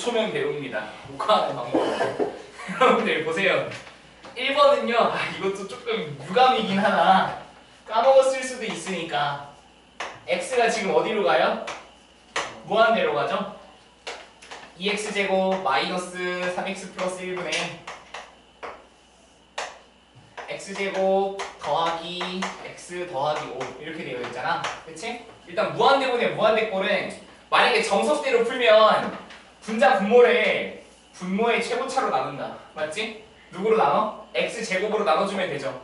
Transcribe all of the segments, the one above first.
5초면 배웁니다. 녹화하는 방법. 여러분들 보세요. 1번은요. 아, 이것도 조금 유감이긴 하나 까먹었을 수도 있으니까 x가 지금 어디로 가요? 무한대로 가죠? 2x제곱 마이너스 3x 플러스 1분의 x제곱 더하기 x 더하기 5 이렇게 되어 있잖아 그치? 일단 무한대분의 무한대꼴은 만약에 정석대로 풀면 분자 분모를 분모의 최고차로 나눈다 맞지? 누구로 나눠? x제곱으로 나눠주면 되죠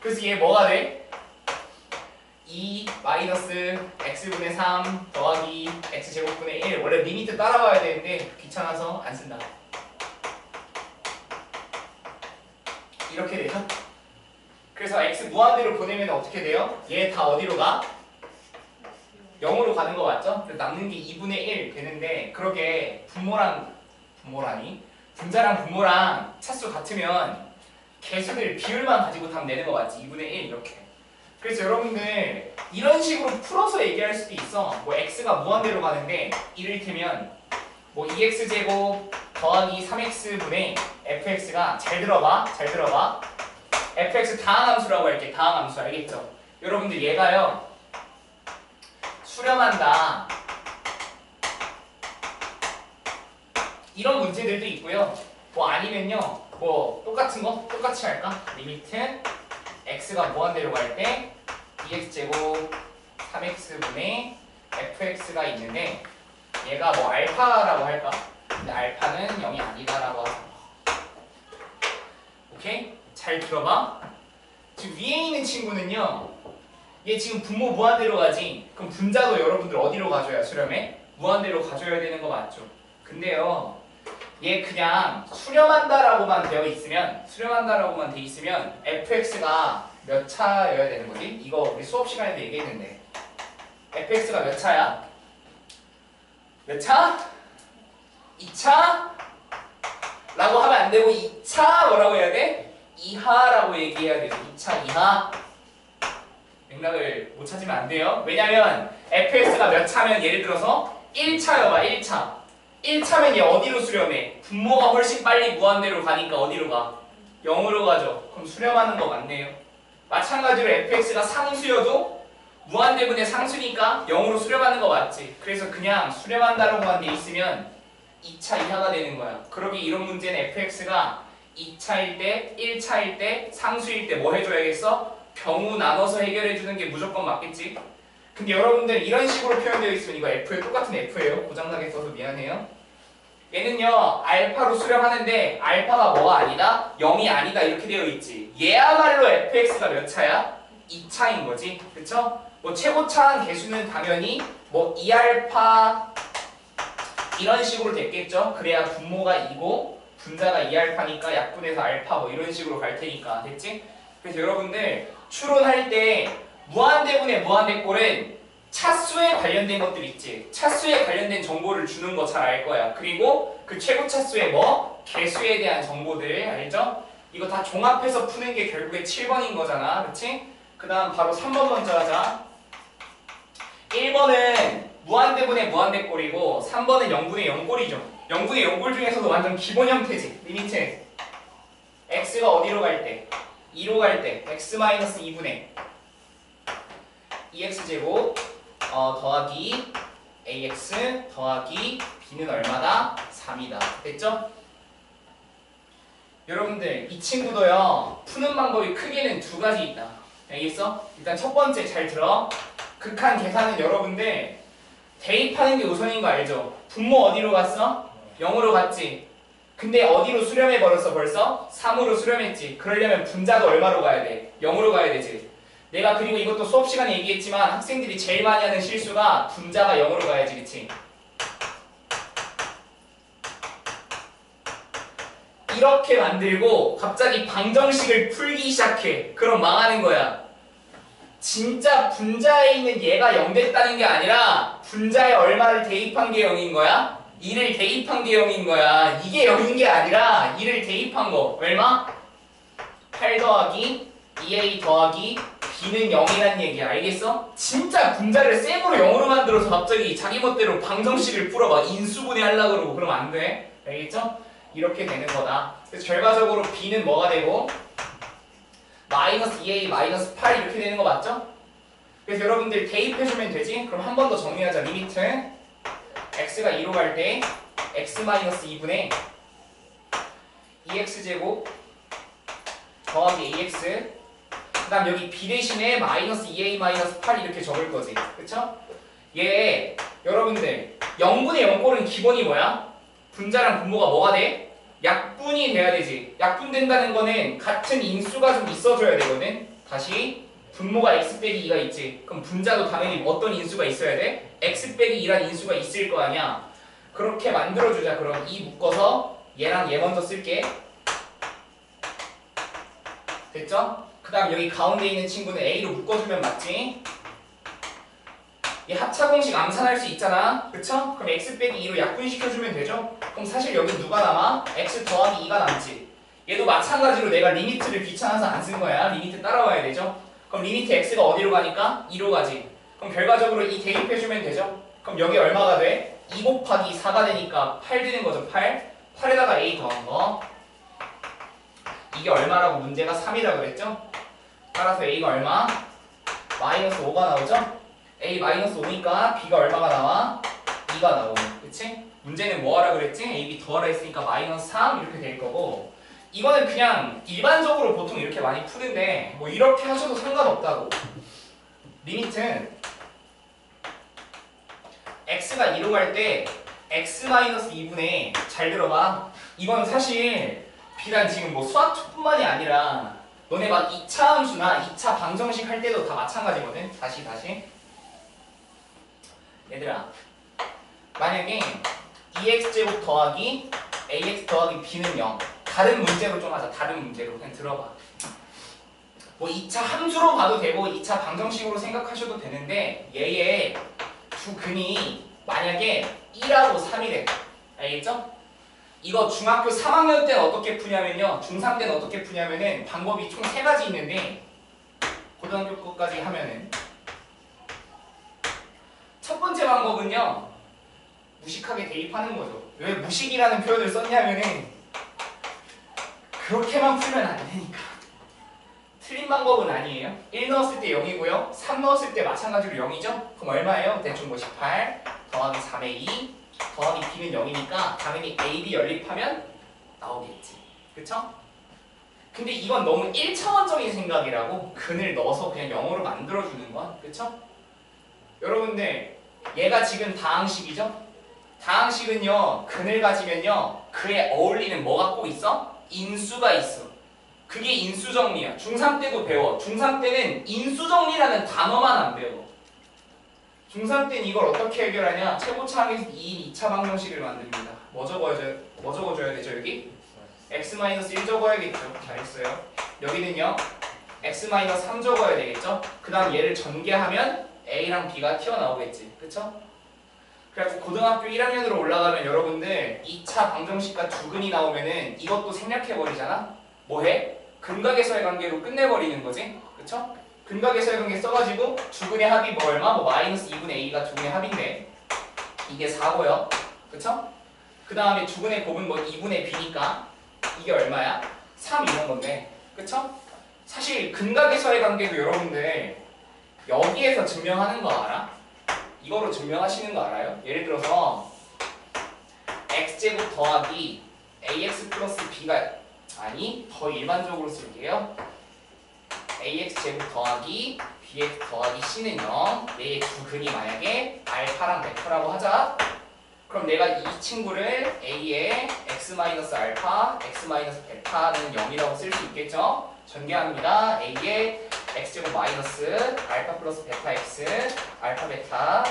그래서 얘 뭐가 돼? 2 마이너스 x분의 3 더하기 x제곱분의 1 원래 limit 따라가야 되는데 귀찮아서 안 쓴다 이렇게 되죠? 그래서 x 무한대로 보내면 어떻게 돼요? 얘 다 어디로 가? 0으로 가는 거 맞죠? 남는 게 2분의 1 되는데 그러게 분모랑 분모라니? 분자랑 분모랑 차수 같으면 개수들 비율만 가지고 답 내는 거 맞지? 2분의 1 이렇게 그래서 여러분들 이런 식으로 풀어서 얘기할 수도 있어 뭐 x가 무한대로 가는데 이를테면 뭐 2x제곱 더하기 3x분의 fx가 잘 들어봐 잘 들어봐 fx 다항함수라고 할게 다항함수 알겠죠? 여러분들 얘가요 수렴한다. 이런 문제들도 있고요. 뭐 아니면요. 뭐 똑같은 거? 똑같이 할까? limit x가 무한대로 갈때 2x제곱 3x분의 fx가 있는데 얘가 뭐 알파라고 할까? 근데 알파는 0이 아니다라고 하자 오케이? 잘 들어봐. 지금 위에 있는 친구는요 얘 지금 분모 무한대로 가지 그럼 분자도 여러분들 어디로 가줘야 수렴해? 무한대로 가줘야 되는 거 맞죠? 근데요 얘 그냥 수렴한다라고만 되어 있으면 수렴한다라고만 돼 있으면 fx가 몇 차여야 되는 거지? 이거 우리 수업 시간에도 얘기했는데 fx가 몇 차야? 몇 차? 2차? 라고 하면 안 되고 2차 뭐라고 해야 돼? 이하라고 얘기해야 되죠 2차 이하 맥락을 못 찾으면 안 돼요 왜냐면 fx가 몇 차면 예를 들어서 1차여봐 1차 1차면 얘 어디로 수렴해? 분모가 훨씬 빨리 무한대로 가니까 어디로 가? 0으로 가죠. 그럼 수렴하는 거 맞네요. 마찬가지로 fx가 상수여도 무한대분의 상수니까 0으로 수렴하는 거 맞지? 그래서 그냥 수렴한다라고만 돼 있으면 2차 이하가 되는 거야. 그러기 이런 문제는 fx가 2차일 때, 1차일 때, 상수일 때 뭐 해줘야겠어? 경우 나눠서 해결해 주는 게 무조건 맞겠지? 근데 여러분들 이런 식으로 표현되어 있으면 이거 F에 똑같은 F예요. 고장나게 써서 미안해요. 얘는요 알파로 수렴하는데 알파가 뭐가 아니다? 0이 아니다 이렇게 되어 있지. 얘야말로 fx가 몇 차야? 2차인 거지. 그쵸? 뭐 최고차한 개수는 당연히 뭐 2알파 이런 식으로 됐겠죠. 그래야 분모가 2고 분자가 2알파니까 약분해서 알파 뭐 이런 식으로 갈 테니까 됐지? 그래서 여러분들 추론할 때 무한대분의 무한대꼴은 차수에 관련된 것들 있지. 차수에 관련된 정보를 주는 거 잘 알 거야. 그리고 그 최고 차수의 뭐? 개수에 대한 정보들 알죠? 이거 다 종합해서 푸는 게 결국에 7번인 거잖아. 그치? 그 다음 바로 3번 먼저 하자. 1번은 무한대분의 무한대꼴이고 3번은 0분의 0꼴이죠. 0분의 0꼴 중에서도 완전 기본 형태지. limit x가 어디로 갈 때? 2로 갈 때 x-2분의 2x제곱 어, 더하기 ax 더하기 b는 얼마다? 3이다. 됐죠? 여러분들 이 친구도요 푸는 방법이 크게는 두 가지 있다. 알겠어? 일단 첫 번째 잘 들어. 극한 계산은 여러분들 대입하는 게 우선인 거 알죠? 분모 어디로 갔어? 0으로 갔지. 근데 어디로 수렴해 버렸어 벌써? 3으로 수렴했지. 그러려면 분자도 얼마로 가야 돼? 0으로 가야 되지. 내가 그리고 이것도 수업 시간에 얘기했지만 학생들이 제일 많이 하는 실수가 분자가 0으로 가야지 그치? 이렇게 만들고 갑자기 방정식을 풀기 시작해. 그럼 망하는 거야. 진짜 분자에 있는 얘가 0 됐다는 게 아니라 분자에 얼마를 대입한 게 0인 거야? 2를 대입한 게 0인 거야. 이게 0인 게 아니라 2를 대입한 거. 얼마? 8 더하기 2a 더하기 b는 0이란 얘기야 알겠어? 진짜 분자를 쌤으로 0으로 만들어서 갑자기 자기 멋대로 방정식을 풀어봐 인수분해 하려고 그러고 그러면 안 돼 알겠죠? 이렇게 되는 거다 그래서 결과적으로 b는 뭐가 되고 마이너스 2a 마이너스 8 이렇게 되는 거 맞죠? 그래서 여러분들 대입해주면 되지? 그럼 한 번 더 정리하자 limit x가 2로 갈 때 x 마이너스 2분의 2x제곱 더하기 ax 그 다음 여기 b 대신에 마이너스 2a 마이너스 8 이렇게 적을 거지 그쵸? 얘 여러분들 0분의 0꼴은 기본이 뭐야? 분자랑 분모가 뭐가 돼? 약분이 돼야 되지 약분된다는 거는 같은 인수가 좀 있어줘야 되거든 다시 분모가 x 빼기 2가 있지 그럼 분자도 당연히 어떤 인수가 있어야 돼? x 빼기 2란 인수가 있을 거 아니야 그렇게 만들어주자 그럼 2 묶어서 얘랑 얘 먼저 쓸게 됐죠? 그 다음 여기 가운데 있는 친구는 A로 묶어주면 맞지? 이 합차 공식 암산할 수 있잖아 그쵸? 그럼 x 빼기 2로 약분시켜주면 되죠? 그럼 사실 여기 누가 남아? x 더하기 2가 남지 얘도 마찬가지로 내가 limit를 귀찮아서 안 쓴 거야 limit 따라와야 되죠? 그럼 limit x가 어디로 가니까? 2로 가지 그럼 결과적으로 이 대입해주면 되죠? 그럼 여기 얼마가 돼? 2 곱하기 4가 되니까 8 되는 거죠 8 8에다가 a 더한 거 이게 얼마라고 문제가 3이라고 그랬죠? 따라서 a가 얼마? 마이너스 5가 나오죠? a 마이너스 5니까 b가 얼마가 나와? 2가 나오는 그치? 문제는 뭐 하라 그랬지? a, b 더하라 했으니까 마이너스 3 이렇게 될 거고 이거는 그냥 일반적으로 보통 이렇게 많이 푸는데 뭐 이렇게 하셔도 상관없다고. 리미트는 x가 2로 갈때 x 마이너스 2분의 잘 들어봐. 이건 사실 비단 지금 뭐 수학뿐만이 아니라 너네 막 2차 함수나 2차 방정식 할 때도 다 마찬가지거든. 다시 다시. 얘들아 만약에 2x제곱 더하기 ax 더하기 b는 0 다른 문제로 좀 하자. 다른 문제로 그냥 들어봐. 뭐 2차 함수로 봐도 되고 2차 방정식으로 생각하셔도 되는데 얘의 두 근이 만약에 1하고 3이래 알겠죠? 이거 중학교 3학년 때는 어떻게 푸냐면요. 중3 때는 어떻게 푸냐면은 방법이 총 세 가지 있는데 고등학교 거까지 하면은 첫 번째 방법은요. 무식하게 대입하는 거죠. 왜 무식이라는 표현을 썼냐면은 그렇게만 풀면 안 되니까 틀린 방법은 아니에요 1 넣었을 때 0이고요 3 넣었을 때 마찬가지로 0이죠 그럼 얼마예요? 대충 뭐18 더하기 3의 2 더하기 b는 0이니까 당연히 a, b 연립하면 나오겠지 그쵸? 근데 이건 너무 1차원적인 생각이라고 근을 넣어서 그냥 0으로 만들어주는 건 그쵸? 여러분들 얘가 지금 다항식이죠? 다항식은요 근을 가지면요 그에 어울리는 뭐가 꼭 있어? 인수가 있어. 그게 인수정리야. 중3 때도 배워. 중3 때는 인수정리라는 단어만 안 배워. 중3 때는 이걸 어떻게 해결하냐? 최고차항에서 2인 2차 방정식을 만듭니다. 뭐 적어줘야, 뭐 적어줘야 되죠 여기? x-1 적어야겠죠. 잘했어요. 여기는요 x-3 적어야 되겠죠? 그 다음 얘를 전개하면 a랑 b가 튀어나오겠지. 그쵸? 그래서 고등학교 1학년으로 올라가면 여러분들 2차 방정식과 두근이 나오면은 이것도 생략해버리잖아 뭐해? 근각에서의 관계로 끝내버리는 거지 그쵸? 근각에서의 관계 써가지고 두근의 합이 뭐 얼마? 뭐 마이너스 2분의 a가 두근의 합인데 이게 4고요 그쵸? 그 다음에 두근의 곱은 뭐 2분의 b니까 이게 얼마야? 3 이런 건데 그쵸? 사실 근각에서의 관계도 여러분들 여기에서 증명하는 거 알아? 이거로 증명하시는 거 알아요? 예를 들어서 x제곱 더하기 ax 플러스 b가 아니 더 일반적으로 쓸게요 ax제곱 더하기 bx 더하기 c는 0 얘의 두 근이 만약에 알파랑 베타라고 하자 그럼 내가 이 친구를 a의 x-알파, x-베타는 0이라고 쓸 수 있겠죠? 전개합니다. a의 x제곱 마이너스 알파 플러스 베타 x 알파 베타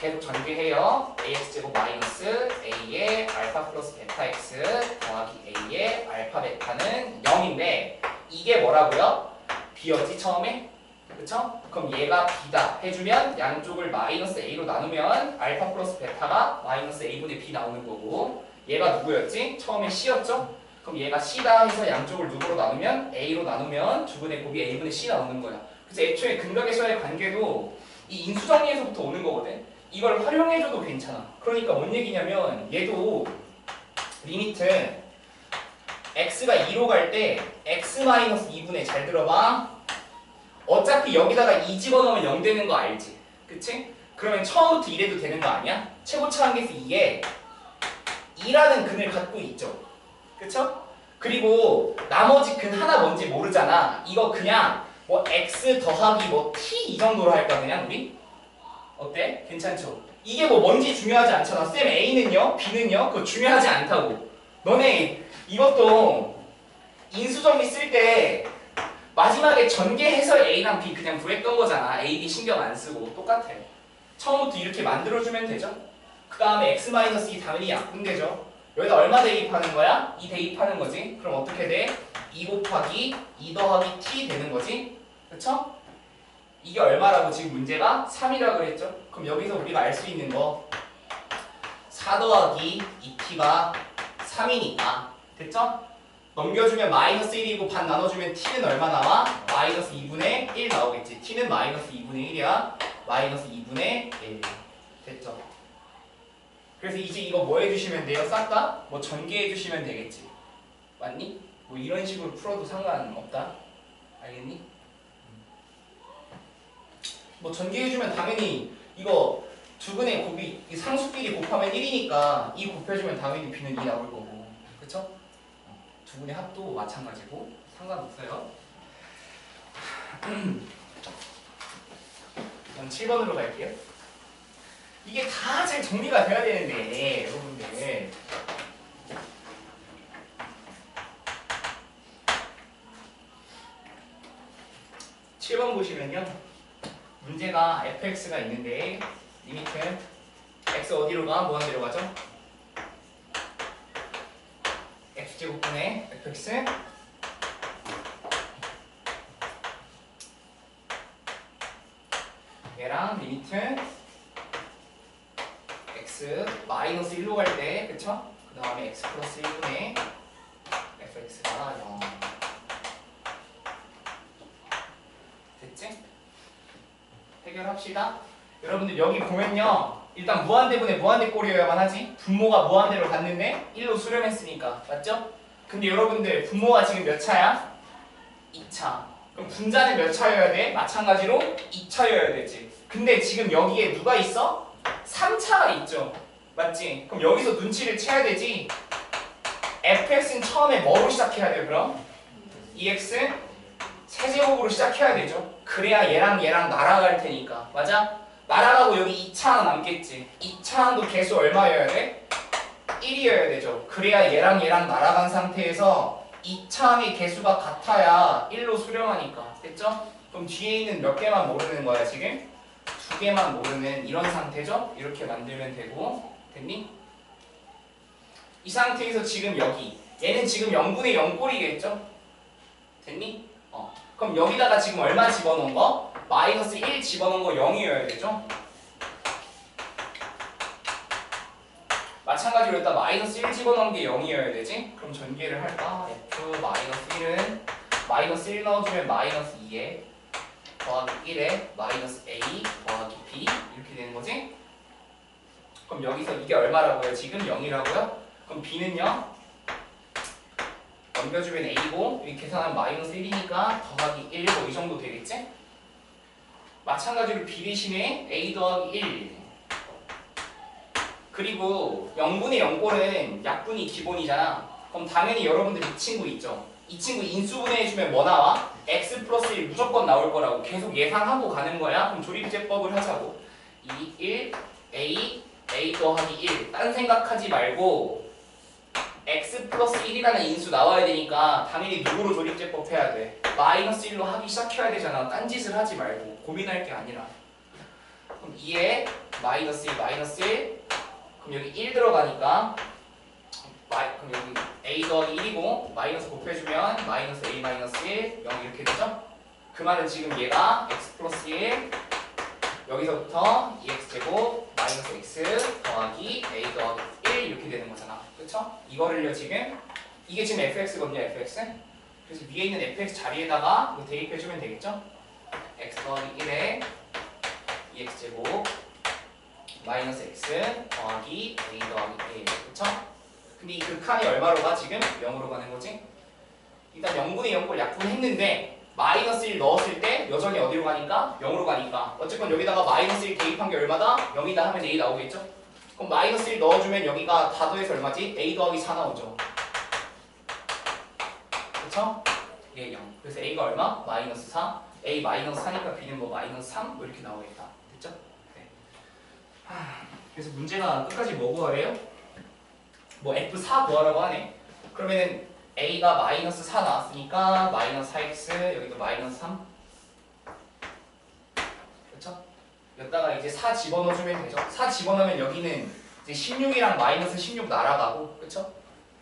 계속 전개해요. ax제곱 마이너스 a의 알파 플러스 베타 x 더하기 a의 알파 베타는 0인데 이게 뭐라고요? b였지 처음에? 그쵸? 그럼 얘가 b다 해주면 양쪽을 마이너스 a로 나누면 알파 플러스 베타가 마이너스 a분의 b 나오는 거고 얘가 누구였지? 처음에 c였죠? 그럼 얘가 c다 해서 양쪽을 누구로 나누면 a로 나누면 주분의 곱이 a분의 c 나오는 거야 그래서 애초에 근각에서의 관계도 이 인수정리에서부터 오는 거거든. 이걸 활용해줘도 괜찮아. 그러니까 뭔 얘기냐면 얘도 limit x가 2로 갈 때 x-2분의 잘 들어봐. 어차피 여기다가 2 집어넣으면 0 되는 거 알지? 그치? 그러면 처음부터 이래도 되는 거 아니야? 최고차항 계수 2에 2라는 근을 갖고 있죠. 그쵸? 그리고 나머지 근 하나 뭔지 모르잖아. 이거 그냥 뭐 x 더하기 뭐 t 이 정도로 할까 그냥 우리? 어때? 괜찮죠? 이게 뭐 뭔지 중요하지 않잖아. 쌤 A는요? B는요? 그거 중요하지 않다고. 너네 이것도 인수정리 쓸 때 마지막에 전개해서 A랑 B 그냥 구했던 거잖아. A, B 신경 안 쓰고 똑같아. 처음부터 이렇게 만들어주면 되죠. 그 다음에 x-2 당연히 약분되죠. 여기다 얼마 대입하는 거야? 2 대입하는 거지. 그럼 어떻게 돼? 2 곱하기 2 더하기 t 되는 거지. 그쵸? 이게 얼마라고 지금 문제가 3이라고 그랬죠? 그럼 여기서 우리가 알 수 있는 거 4 더하기 2t가 3이니까 됐죠? 넘겨주면 마이너스 1이고 반 나눠주면 t는 얼마 나와? 마이너스 2분의 1 나오겠지. t는 마이너스 2분의 1이야. 마이너스 2분의 1 됐죠? 그래서 이제 이거 뭐 해주시면 돼요? 싹 다? 뭐 전개해주시면 되겠지. 맞니? 뭐 이런 식으로 풀어도 상관없다. 알겠니? 뭐 전개해주면 당연히 이거 두근의 곱이 이 상수끼리 곱하면 1이니까 이 곱해주면 당연히 b는 2 나올 거고 그쵸? 두 분의 합도 마찬가지고 상관없어요. 전 7번으로 갈게요. 이게 다 잘 정리가 돼야 되는데 여러분들 7번 보시면요 문제가 fx가 있는데 limit x 어디로 가? 무한대로 가죠? x제곱분의 fx 얘랑 limit x 마이너스 1로 갈 때 그쵸? 그 다음에 x 플러스 1분의 fx가 0 됐지? 해결합시다 여러분들 여기 보면요 일단 무한대분의 무한대꼴이어야만 하지 분모가 무한대로 갔는데 1로 수렴했으니까 맞죠? 근데 여러분들 분모가 지금 몇 차야? 2차 그럼 분자는 몇 차여야 돼? 마찬가지로 2차여야 되지 근데 지금 여기에 누가 있어? 3차가 있죠 맞지? 그럼 여기서 눈치를 채야 되지 fx는 처음에 뭐로 시작해야 돼요 그럼? 2x 세제곱으로 시작해야 되죠 그래야 얘랑 얘랑 날아갈 테니까 맞아? 날아가고 여기 2차항 남겠지 2차항도 개수 얼마여야 돼? 1이어야 되죠 그래야 얘랑 얘랑 날아간 상태에서 2차항의 개수가 같아야 1로 수렴하니까 됐죠? 그럼 뒤에 있는 몇 개만 모르는 거야 지금? 두 개만 모르는 이런 상태죠? 이렇게 만들면 되고 됐니? 이 상태에서 지금 여기 얘는 지금 0분의 0꼴이겠죠? 됐니? 어. 그럼 여기다가 지금 얼마 집어넣은 거? 마이너스 1 집어넣은 거 0이어야 되죠? 마찬가지로 일단 마이너스 1 집어넣은 게 0이어야 되지? 그럼 전개를 할까? f 마이너스 1은 마이너스 1 넣어주면 마이너스 2에 더하기 1에 마이너스 a 더하기 b 이렇게 되는 거지? 그럼 여기서 이게 얼마라고요? 지금 0이라고요? 그럼 b는요? 넘겨주면 a고 여기 계산하면 마이너스 1이니까 더하기 1, 뭐이 정도 되겠지? 마찬가지로 b 대신에 a 더하기 1 그리고 0분의 0꼴은 약분이 기본이잖아 그럼 당연히 여러분들 이 친구 있죠 이 친구 인수분해해주면 뭐 나와? X 플러스 1 무조건 나올 거라고 계속 예상하고 가는 거야? 그럼 조립제법을 하자고. 2, 1, a, a 더하기 1 딴 생각하지 말고 x 플러스 1이라는 인수 나와야 되니까 당연히 누구로 조립제법 해야 돼? 마이너스 1로 하기 시작해야 되잖아. 딴 짓을 하지 말고. 고민할 게 아니라. 그럼 2에 마이너스 1 마이너스 1 그럼 여기 1 들어가니까 마이, 그럼 여기 a 더하기 1이고 마이너스 곱해주면 마이너스 a 마이너스 1 0 이렇게 되죠? 그 말은 지금 얘가 x 플러스 1 여기서부터 2x 제곱 마이너스 x 더하기 a 더하기 1 이렇게 되는 거잖아 그쵸? 이거를요 지금 이게 지금 fx거든요 fx 그래서 위에 있는 fx 자리에다가 이거 대입해주면 되겠죠? 더하기 1에 2x제곱 마이너스 x 더하기 a 더하기 1 그쵸? 근데 이 극한이 얼마로 가 지금? 0으로 가는 거지? 일단 0분의 0꼴 약분했는데 마이너스 1 넣었을 때 여전히 어디로 가니까? 0으로 가니까 어쨌건 여기다가 마이너스 1 대입한 게 얼마다? 0이다 하면 a 나오겠죠? 그럼 마이너스 1 넣어주면 여기가 다 더해서 얼마지? a 더하기 4 나오죠 그쵸? 예, 0 그래서 a가 얼마? 마이너스 4 a 마이너스 4니까 b는 뭐 마이너스 3? 뭐 이렇게 나오겠다 됐죠? 네. 하, 그래서 문제가 끝까지 뭐 구하래요? 뭐 f4 구하라고 하네 그러면은 a가 마이너스 4 나왔으니까 마이너스 4x 여기도 마이너스 3 그렇죠? 여기다가 이제 4 집어넣어주면 되죠 4 집어넣으면 여기는 이제 16이랑 마이너스 16 날아가고 그렇죠?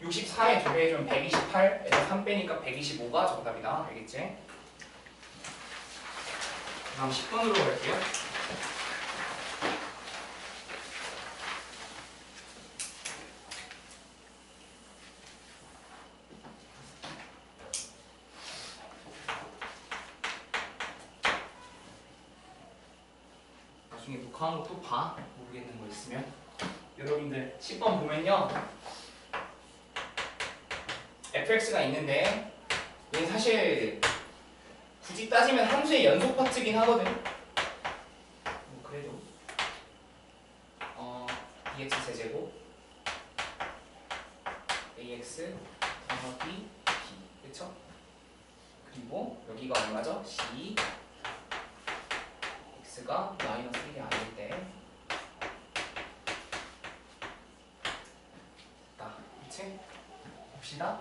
64에 두 배 해주면 128 에서 3 빼니까 125가 정답이다 알겠지? 다음 10번으로 갈게요 나중에 녹화한 거 또 봐. 모르겠는 거 있으면. 여러분들 10번 보면요. fx가 있는데 얘는 사실 굳이 따지면 함수의 연속 파트긴 하거든. 뭐 그래도 어 dx 세제곱 ax 더하기 b 그쵸? 그리고 여기가 얼마죠? c x가 마이너스 1이 아닐 때 됐다 그치? 봅시다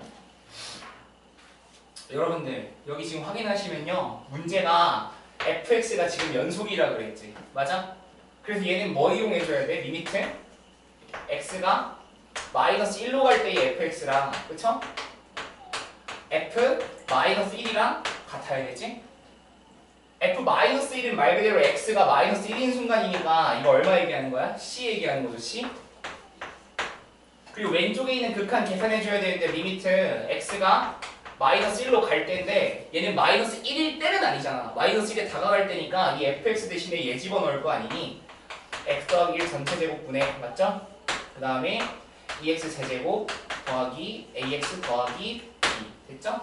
여러분들 여기 지금 확인하시면요 문제가 fx가 지금 연속이라 그랬지 맞아? 그래서 얘는 뭐 이용해줘야 돼? limit x가 마이너스 1로 갈 때의 fx랑 그쵸? f 마이너스 1이랑 같아야 되지? f-1은 말 그대로 x가 마이너스 1인 순간이니까 이거 얼마 얘기하는 거야? c 얘기하는 거죠, c? 그리고 왼쪽에 있는 극한 계산해줘야 되는데 limit x가 마이너스 1로 갈 때인데 얘는 마이너스 1일 때는 아니잖아 마이너스 1에 다가갈 때니까 이 fx 대신에 얘 집어넣을 거 아니니 x 더하기 1 전체 제곱분의 맞죠? 그 다음에 2x 세제곱 더하기 ax 더하기 b 됐죠?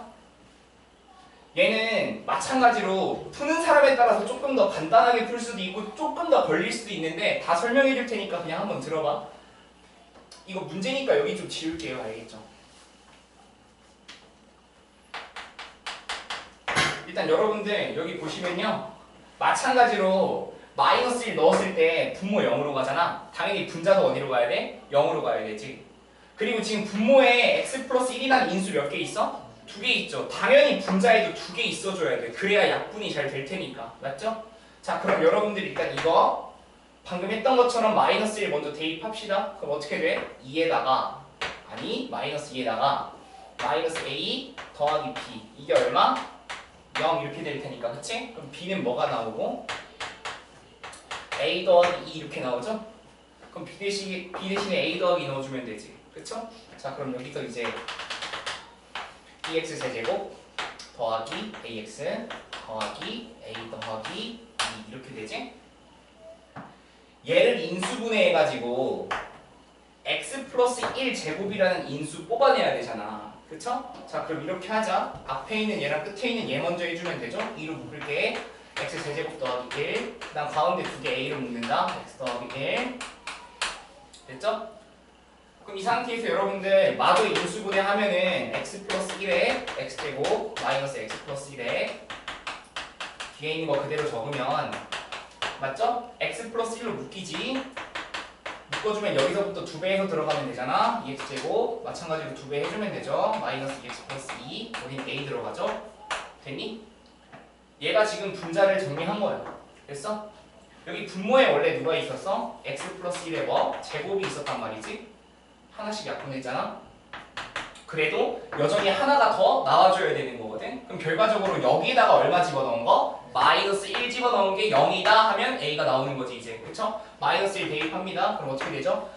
얘는 마찬가지로 푸는 사람에 따라서 조금 더 간단하게 풀 수도 있고 조금 더 걸릴 수도 있는데 다 설명해 줄 테니까 그냥 한번 들어봐. 이거 문제니까 여기 좀 지울게요. 알겠죠? 일단 여러분들 여기 보시면요. 마찬가지로 마이너스 1 넣었을 때 분모 0으로 가잖아. 당연히 분자도 어디로 가야 돼? 0으로 가야 되지. 그리고 지금 분모에 x 플러스 1이라는 인수 몇 개 있어? 두 개 있죠. 당연히 분자에도 두 개 있어줘야 돼. 그래야 약분이 잘 될 테니까. 맞죠? 자, 그럼 여러분들 일단 이거 방금 했던 것처럼 마이너스 1 먼저 대입합시다. 그럼 어떻게 돼? 2에다가 아니 마이너스 2에다가 마이너스 a 더하기 b 이게 얼마? 0 이렇게 될 테니까 그치? 그럼 b는 뭐가 나오고 a 더하기 2 이렇게 나오죠? 그럼 b 대신 b 대신에 a 더하기 넣어주면 되지. 그쵸? 자 그럼 여기서 이제 dx 세제곱 더하기 ax 더하기 a 더하기 2 이렇게 되지? 얘를 인수분해 해가지고 x 플러스 1 제곱이라는 인수 뽑아내야 되잖아. 그쵸? 자 그럼 이렇게 하자. 앞에 있는 얘랑 끝에 있는 얘 먼저 해주면 되죠? 2로 묶을게. x 제제곱 더하기 1. 그 다음 가운데 두 개 a로 묶는다. x 더하기 1. 됐죠? 그럼 이 상태에서 여러분들 마저 인수분해 하면은 x 플러스 1에 x제곱 마이너스 x 플러스 1에 뒤에 있는 거 그대로 적으면 맞죠? x 플러스 1로 묶이지 묶어주면 여기서부터 두 배해서 들어가면 되잖아 2x제곱 마찬가지로 두배 해주면 되죠 마이너스 2x 플러스 2 여긴 a 들어가죠 됐니? 얘가 지금 분자를 정리한 거야 됐어? 여기 분모에 원래 누가 있었어? x 플러스 1에 뭐? 제곱이 있었단 말이지 하나씩 약분했잖아. 그래도 여전히 하나가 더 나와줘야 되는 거거든. 그럼 결과적으로 여기다가 얼마 집어넣은 거? 마이너스 1 집어넣은 게 0이다 하면 a가 나오는 거지 이제. 그쵸? 마이너스 1 대입합니다. 그럼 어떻게 되죠?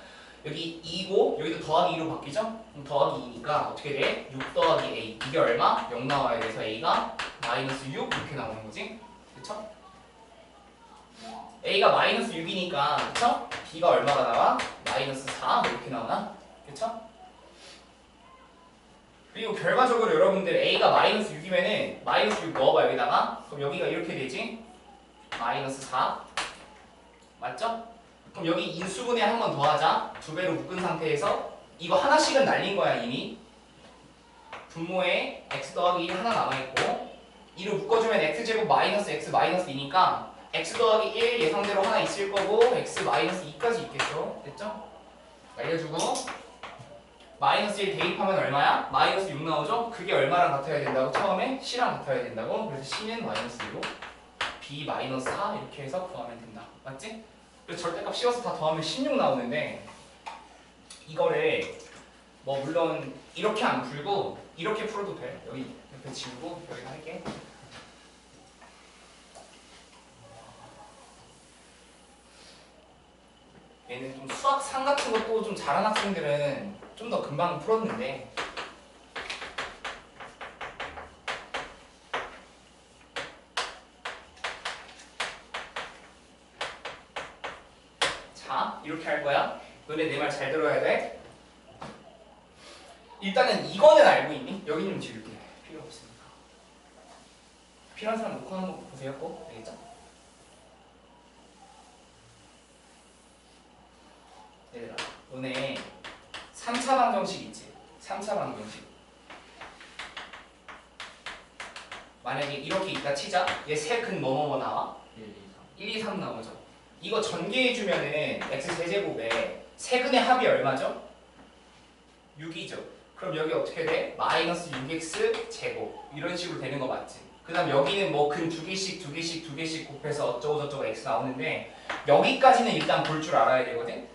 여기 2고 여기도 더하기 2로 바뀌죠? 그럼 더하기 2니까 어떻게 돼? 6 더하기 a. 이게 얼마? 0 나와야 돼서 a가 마이너스 6 이렇게 나오는 거지. 그쵸? A가 마이너스 6이니까 그쵸? B가 얼마가 나와? 마이너스 4 이렇게 나오나? 그쵸? 그리고 결과적으로 여러분들 A가 마이너스 6이면은 마이너스 6 넣어봐 여기다가. 그럼 여기가 이렇게 되지? 마이너스 4 맞죠? 그럼 여기 인수분해 한 번 더 하자. 두 배로 묶은 상태에서 이거 하나씩은 날린 거야 이미. 분모에 x 더하기 1 하나 남아있고 2로 묶어주면 x제곱 마이너스 x 마이너스 2니까 x 더하기 1 예상대로 하나 있을 거고 x 마이너스 2까지 있겠죠? 됐죠? 알려주고 마이너스 1 대입하면 얼마야? 마이너스 6 나오죠? 그게 얼마랑 같아야 된다고 처음에 c랑 같아야 된다고 그래서 c는 마이너스 2로 b 마이너스 4 이렇게 해서 구하면 된다 맞지? 그래서 절대값 씌워서 다 더하면 16 나오는데 이거를 뭐 물론 이렇게 안 풀고 이렇게 풀어도 돼 여기 옆에 지우고 여기 할게 얘는 좀 수학 상 같은 것도 좀 잘하는 학생들은 좀 더 금방 풀었는데. 자 이렇게 할 거야? 너네 내 말 잘 들어야 돼? 일단은 이거는 알고 있니? 여기 좀 지울게. 필요 없으니까. 필요한 사람 놓고 한번 보세요 꼭. 알겠죠? 얘들아 너네 3차 방정식 있지? 3차 방정식 만약에 이렇게 있다 치자 얘 세근 뭐뭐뭐 나와? 1, 2, 3 나오죠 이거 전개해주면은 x 세제곱에 세근의 합이 얼마죠? 6이죠 그럼 여기 어떻게 돼? 마이너스 6x 제곱 이런 식으로 되는 거 맞지? 그 다음 여기는 뭐 근 두 개씩 두 개씩 두 개씩 곱해서 어쩌고 저쩌고 x 나오는데 여기까지는 일단 볼 줄 알아야 되거든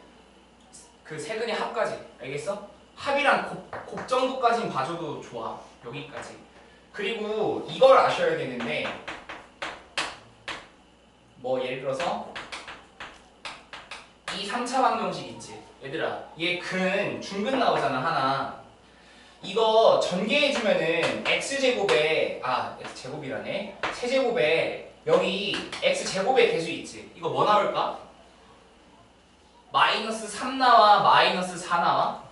그 세근의 합까지 알겠어? 합이랑 곱, 곱 정도까지는 봐줘도 좋아 여기까지 그리고 이걸 아셔야 되는데 뭐 예를 들어서 이 3차 방정식 있지 얘들아 얘 근 중근 나오잖아 하나 이거 전개해주면은 x제곱에 아 x제곱이라네 세제곱에 여기 x제곱의 개수 있지 이거 뭐 나올까? 마이너스 3 나와 마이너스 4 나와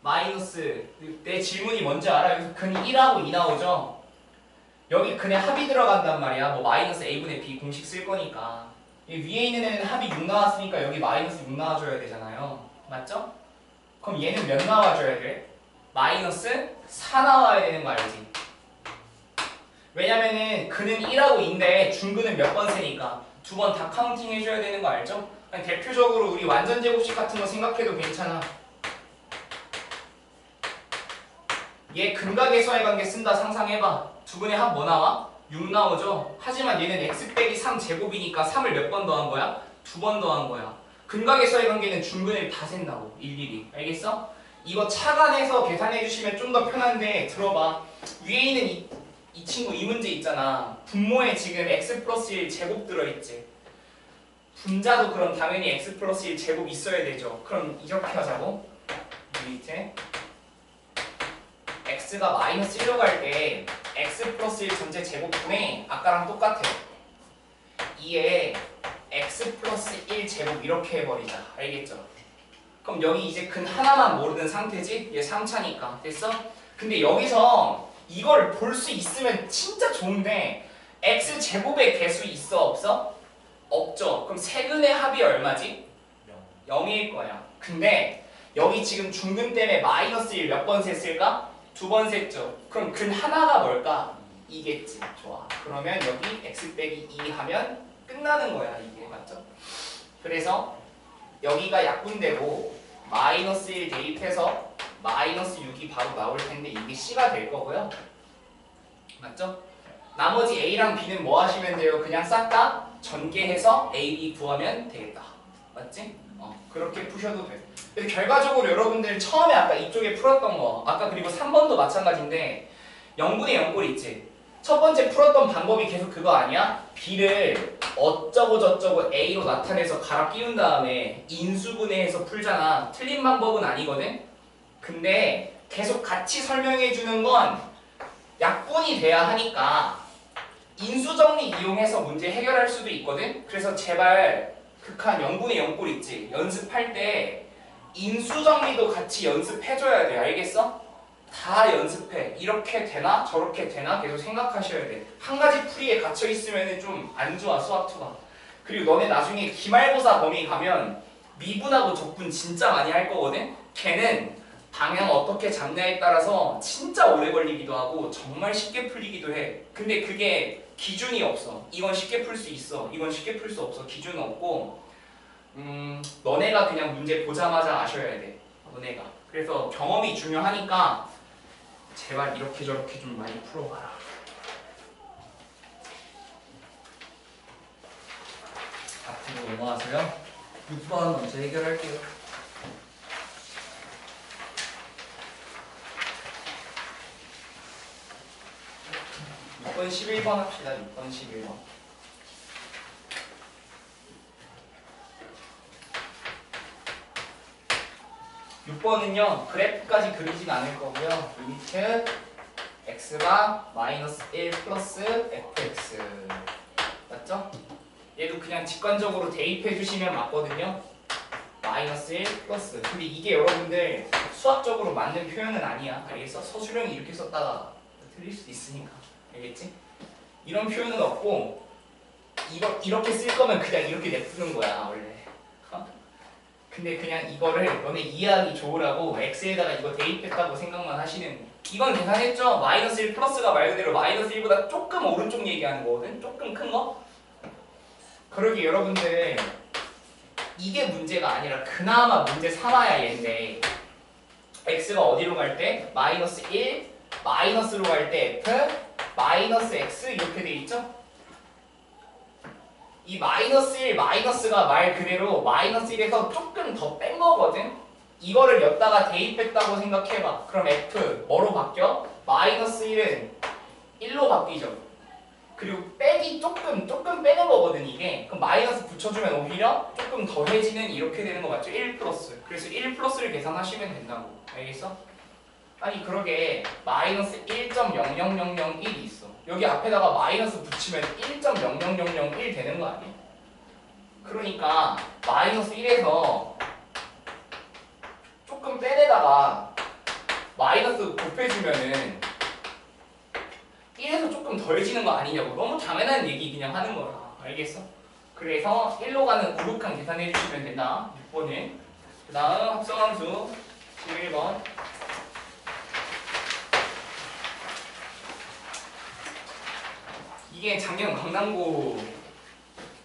마이너스 내 질문이 뭔지 알아? 여기서 근이 1하고 2 나오죠? 여기 근의 합이 들어간단 말이야 뭐 마이너스 a분의 b 공식 쓸 거니까 이 위에 있는 애는 합이 6 나왔으니까 여기 마이너스 6 나와줘야 되잖아요 맞죠? 그럼 얘는 몇 나와줘야 돼? 마이너스 4 나와야 되는 거 알지? 왜냐면은 근은 1하고 2인데 중근은 몇 번 세니까 두 번 다 counting 해줘야 되는 거 알죠? 대표적으로 우리 완전 제곱식 같은 거 생각해도 괜찮아 얘 근각에서의 관계 쓴다 상상해봐 두 분의 합 뭐 나와? 6 나오죠? 하지만 얘는 x 빼기 3 제곱이니까 3을 몇 번 더한 거야? 두 번 더한 거야 근각에서의 관계는 중근을 다 센다고 일일이 알겠어? 이거 차관해서 계산해 주시면 좀 더 편한데 들어봐 위에 있는 이, 이 친구 이 문제 있잖아 분모에 지금 x 플러스 1 제곱 들어있지 분자도 그럼 당연히 x 플러스 1 제곱 있어야 되죠 그럼 이렇게 하자고 이 밑에 x가 마이너스 1로 갈때 x 플러스 1 전체 제곱분의 아까랑 똑같아 2에 x 플러스 1 제곱 이렇게 해버리자 알겠죠? 그럼 여기 이제 근 하나만 모르는 상태지? 얘 3차니까 됐어? 근데 여기서 이걸 볼 수 있으면 진짜 좋은데 x 제곱의 개수 있어 없어? 없죠 그럼 세근의 합이 얼마지? 0일 거야 근데 여기 지금 중근 때문에 마이너스 1 몇 번 셌을까? 두번 셌죠 그럼 근 하나가 뭘까? 이겠지 좋아 그러면 여기 x 빼기 2 하면 끝나는 거야 이게 맞죠? 그래서 여기가 약분되고 마이너스 1 대입해서 마이너스 6이 바로 나올 텐데 이게 C가 될 거고요 맞죠? 나머지 A랑 B는 뭐 하시면 돼요? 그냥 싹 다 전개해서 A, B 구하면 되겠다 맞지? 어, 그렇게 푸셔도 돼 근데 결과적으로 여러분들 처음에 아까 이쪽에 풀었던 거 아까 그리고 3번도 마찬가지인데 0분의 0꼴 있지? 첫 번째 풀었던 방법이 계속 그거 아니야? B를 어쩌고 저쩌고 A로 나타내서 갈아 끼운 다음에 인수분해해서 풀잖아. 틀린 방법은 아니거든? 근데 계속 같이 설명해 주는 건 약분이 돼야 하니까 인수정리 이용해서 문제 해결할 수도 있거든. 그래서 제발 극한 0분의 0꼴 있지. 연습할 때 인수정리도 같이 연습해줘야 돼. 알겠어? 다 연습해. 이렇게 되나 저렇게 되나 계속 생각하셔야 돼. 한 가지 풀이에 갇혀 있으면 좀 안 좋아 수학2가. 그리고 너네 나중에 기말고사 범위 가면 미분하고 적분 진짜 많이 할 거거든. 걔는 방향 어떻게 잡냐에 따라서 진짜 오래 걸리기도 하고 정말 쉽게 풀리기도 해. 근데 그게 기준이 없어. 이건 쉽게 풀 수 있어. 이건 쉽게 풀 수 없어. 기준은 없고 음, 너네가 그냥 문제 보자마자 아셔야 돼. 너네가. 그래서 경험이 중요하니까 제발 이렇게 저렇게 좀 많이 풀어봐라. 앞으로 넘어가서요. 6번 먼저 해결할게요. 6번 11번 합시다. 6번 11번. 육번은요 그래프까지 그리진 않을 거고요 limit x가 마이너스 1 플러스 fx 맞죠? 얘도 그냥 직관적으로 대입해 주시면 맞거든요 마이너스 1 플러스 근데 이게 여러분들 수학적으로 맞는 표현은 아니야 알겠어? 서술형이 이렇게 썼다가 틀릴 수도 있으니까 알겠지? 이런 표현은 없고 이거 이렇게 쓸 거면 그냥 이렇게 냅두는 거야 원래. 어? 근데 그냥 이거를 너네 이해하기 좋으라고 x에다가 이거 대입했다고 생각만 하시는. 이건 계산했죠? 마이너스 1 플러스가 말 그대로 마이너스 1보다 조금 오른쪽 얘기하는 거거든. 조금 큰 거. 그러기 여러분들 이게 문제가 아니라 그나마 문제 삼아야 얘인데 x가 어디로 갈 때? 마이너스 1 마이너스로 갈 때 f 마이너스 x 이렇게 돼 있죠? 이 마이너스 1 마이너스가 말 그대로 마이너스 1에서 조금 더 뺀 거거든? 이거를 였다가 대입했다고 생각해봐. 그럼 f 뭐로 바뀌어? 마이너스 1은 1로 바뀌죠. 그리고 빼기 조금 조금 빼는 거거든 이게. 그럼 마이너스 붙여주면 오히려 조금 더해지는 이렇게 되는 거 맞죠? 1 플러스. 그래서 1 플러스를 계산하시면 된다고. 알겠어? 아니 그러게 마이너스 1.00001이 있어. 여기 앞에다가 마이너스 붙이면 1.00001 되는 거 아니야? 그러니까 마이너스 1에서 조금 빼내다가 마이너스 곱해주면은 1에서 조금 덜 지는 거 아니냐고. 너무 당연한 얘기 그냥 하는 거야 알겠어? 그래서 1로 가는 우룩한 계산해 주시면 된다. 6번은 그 다음 합성함수 11번 이게 작년 강남고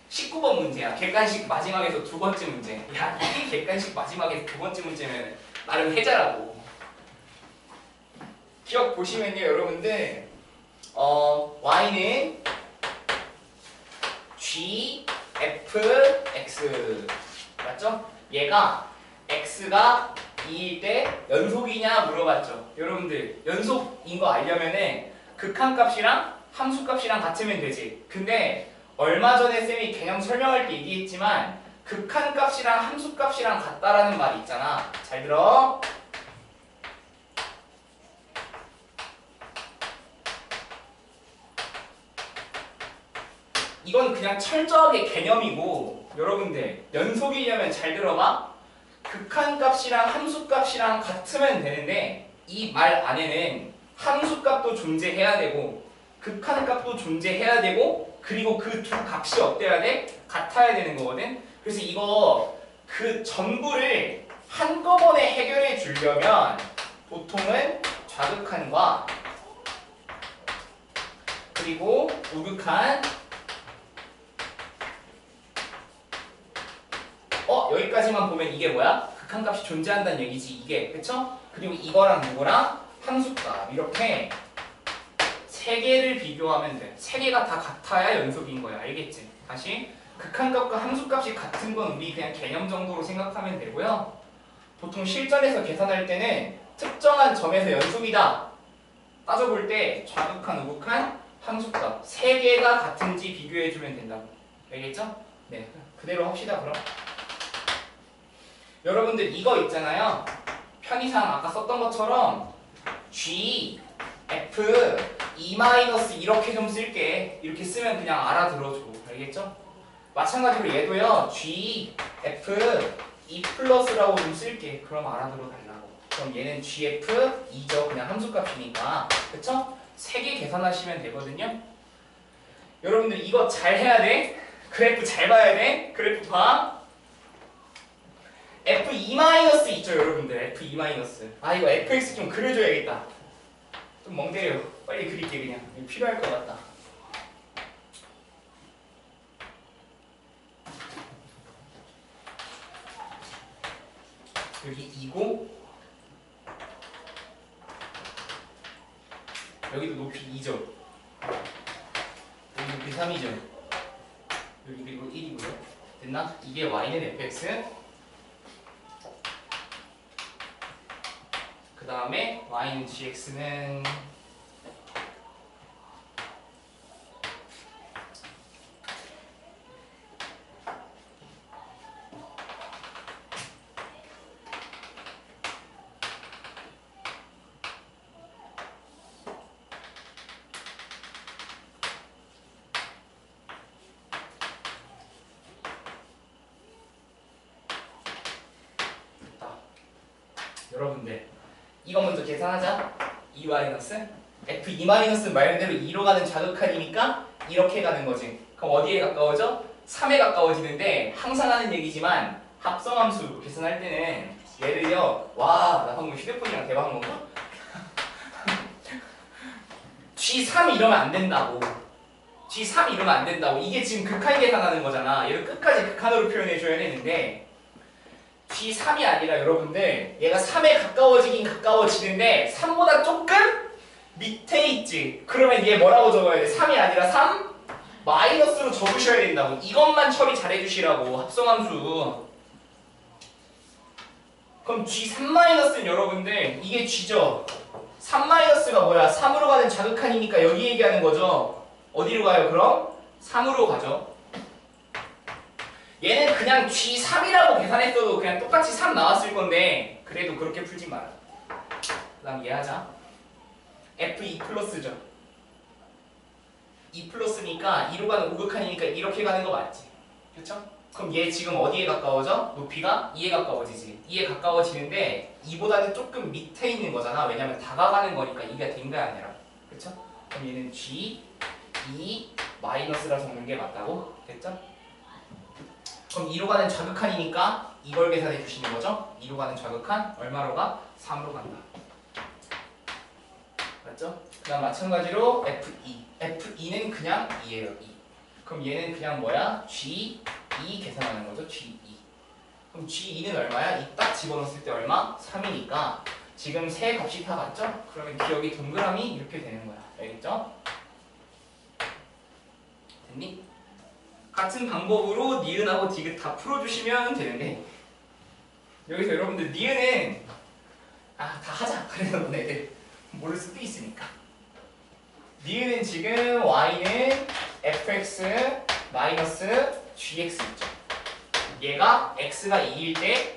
19번 문제야. 객관식 마지막에서 두 번째 문제. 야, 이게 객관식 마지막에서 두 번째 문제면 나름 해자라고. 기억 보시면요, 여러분들. 어, y는 g, f, x. 맞죠? 얘가 x가 2일 때 연속이냐 물어봤죠. 여러분들, 연속인 거 알려면은 극한값이랑 함수값이랑 같으면 되지. 근데 얼마 전에 쌤이 개념 설명할 때 얘기했지만 극한값이랑 함수값이랑 같다라는 말이 있잖아. 잘 들어. 이건 그냥 철저하게 개념이고 여러분들 연속이려면 잘 들어봐. 극한값이랑 함수값이랑 같으면 되는데 이 말 안에는 함수값도 존재해야 되고 극한값도 존재해야 되고 그리고 그 두 값이 어때야 돼? 같아야 되는 거거든. 그래서 이거 그 전부를 한꺼번에 해결해 주려면 보통은 좌극한과 그리고 우극한 어 여기까지만 보면 이게 뭐야? 극한값이 존재한다는 얘기지 이게 그쵸? 그리고 이거랑 이거랑 함수값 이렇게 세 개를 비교하면 돼. 세 개가 다 같아야 연속인 거야. 알겠지? 다시 극한값과 함수값이 같은 건 우리 그냥 개념 정도로 생각하면 되고요. 보통 실전에서 계산할 때는 특정한 점에서 연속이다. 따져볼 때 좌극한, 우극한, 함수값 세 개가 같은지 비교해주면 된다고. 알겠죠? 네, 그대로 합시다 그럼. 여러분들 이거 있잖아요. 편의상 아까 썼던 것처럼 G, F, 2 마이너스 이렇게 좀 쓸게. 이렇게 쓰면 그냥 알아들어줘. 알겠죠? 마찬가지로 얘도요. G, F, E 플러스라고 좀 쓸게. 그럼 알아들어 달라고. 그럼 얘는 GF 2죠. 그냥 함수값이니까. 그쵸? 세개 계산하시면 되거든요. 여러분들 이거 잘 해야 돼. 그래프 잘 봐야 돼. 그래프 봐. F2 마이너스 있죠, 여러분들. F2 마이너스. 아 이거 FX 좀 그려줘야겠다. 좀 멍때려. 빨리 그릴게 그냥. 필요할 것 같다. 여기 2고 여기도 높이 2죠. 여기 높이 3이죠. 여기 그리고 1이고요. 됐나? 이게 y는 fx. 그 다음에 y는 gx는 됐다. 여러분들 이거 먼저 계산하자. 2 마이너스 f 2 마이너스 말 그대로 2로 가는 자극한이니까 이렇게 가는 거지. 그럼 어디에 가까워져? 3에 가까워지는데 항상 하는 얘기지만 합성함수 계산할 때는 얘를요. 와, 나 방금 휴대폰이랑 대화한 건가? G3 이러면 안 된다고. G3 이러면 안 된다고. 이게 지금 극한 계산하는 거잖아. 얘를 끝까지 극한으로 표현해 줘야 되는데 G3이 아니라 여러분들 얘가 3에 가까워지긴 가까워지는데 3보다 조금 밑에 있지 그러면 얘 뭐라고 적어야 돼? 3이 아니라 3? 마이너스로 적으셔야 된다고 이것만 처리 잘 해주시라고 합성함수 그럼 G3-는 여러분들 이게 G죠 3-가 뭐야? 3으로 가는 자극한이니까 여기 얘기하는 거죠 어디로 가요 그럼? 3으로 가죠 얘는 그냥 G3이라고 계산했어도 그냥 똑같이 3 나왔을 건데 그래도 그렇게 풀지 마라. 그 다음 얘 하자. F2 플러스죠. 2 플러스니까 2로 가는 우극한이니까 이렇게 가는 거 맞지? 그쵸? 그럼 얘 지금 어디에 가까워져? 높이가 2에 가까워지지. 2에 가까워지는데 2보다는 조금 밑에 있는 거잖아. 왜냐면 다가가는 거니까 2가 된게 아니라. 그쵸? 그럼 얘는 G, 2, 마이너스라 적는 게 맞다고? 됐죠? 그럼 2로 가는 자극한이니까 이걸 계산해 주시는 거죠? 2로 가는 자극한 얼마로 가? 3으로 간다. 맞죠? 그 다음 마찬가지로 F2. F2는 그냥 2예요. 2. 그럼 얘는 그냥 뭐야? G2 계산하는 거죠. G2. 그럼 G2는 얼마야? 이 딱 집어넣었을 때 얼마? 3이니까 지금 세 값이 다 같죠? 그러면 기억이 동그라미 이렇게 되는 거야. 알겠죠? 됐니? 같은 방법으로 니은하고 디귿 다 풀어주시면 되는데 여기서 여러분들 니은은 아 다 하자. 그래서 너네들 모를 수도 있으니까. 니은은 지금 y는 fx 마이너스 gx 있죠. 얘가 x가 2일 때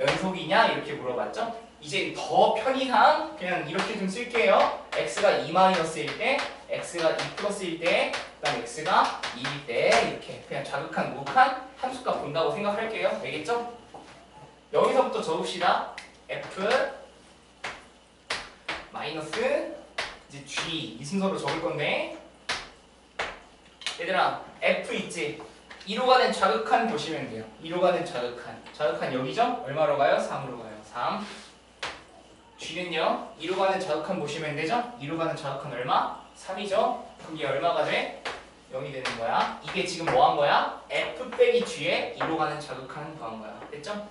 연속이냐? 이렇게 물어봤죠. 이제 더 편의상 그냥 이렇게 좀 쓸게요. x가 2 마이너스일 때 x가 2 플러스일 때 그다음 x가 2일 때 이렇게 그냥 자극한 우극한 함수값 본다고 생각할게요. 알겠죠? 여기서부터 적읍시다. f 마이너스 이제 g 이 순서로 적을 건데 얘들아 f 있지? 2로 가는 자극한 보시면 돼요. 2로 가는 자극한 자극한 여기죠? 얼마로 가요? 3으로 가요. 3 g는요? 2로 가는 자극한 보시면 되죠? 2로 가는 자극한 얼마? 3이죠? 그럼 이게 얼마가 돼? 0이 되는 거야. 이게 지금 뭐 한 거야? F 빼기 G에 2로 가는 자극한 더한 거야. 됐죠?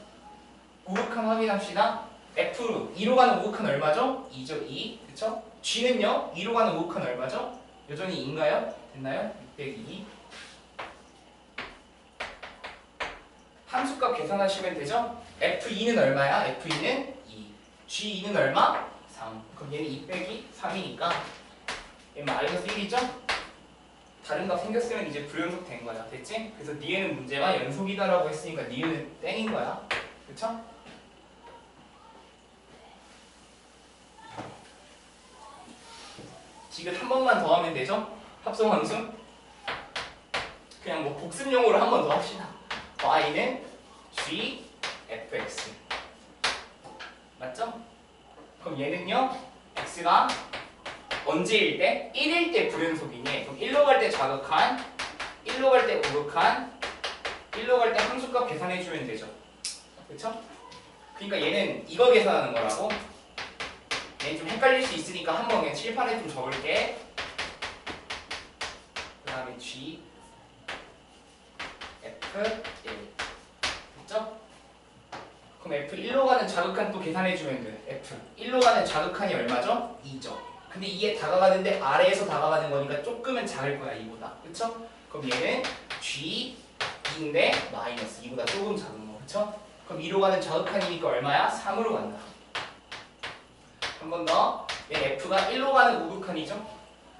우극한 확인합시다. F 2로 가는 우극한 얼마죠? 2죠, 2. 그쵸? G는요? 2로 가는 우극한 얼마죠? 여전히 2인가요? 됐나요? 6 빼기 2. 함수값 계산하시면 되죠? F2는 얼마야? F2는 2. G2는 얼마? 3. 그럼 얘는 2 빼기 3이니까 얘 마이너스 1이죠? 다른 값 생겼으면 이제 불연속 된 거야. 됐지? 그래서 니은은 문제가 연속이다라고 했으니까 니은은 땡인 거야. 그쵸? 디귿 한 번만 더 하면 되죠? 합성함수 그냥 뭐 복습용으로 한 번 더 합시다 y는 g fx 맞죠? 그럼 얘는요 x가 언제일 때? 1일 때 불연속이니 그럼 1로 갈 때 자극한 1로 갈 때 우극한 1로 갈 때 함수값 계산해주면 되죠 그쵸? 그러니까 얘는 이거 계산하는 거라고 얘는 좀 헷갈릴 수 있으니까 한번 그냥 칠판에 좀 적을게 그 다음에 G F 1 됐죠? 그럼 F1로 가는 자극한 또 계산해주면 돼 F 1로 가는 자극한이 얼마죠? 2죠 근데 이게 다가가는데 아래에서 다가가는 거니까 조금은 작을 거야 이보다 그쵸? 그럼 얘는 G 2인데 마이너스 2보다 조금 작은 거 그쵸? 그럼 2로 가는 자극한이니까 얼마야? 3으로 간다 한 번 더. 얘 F가 1로 가는 우극한이죠?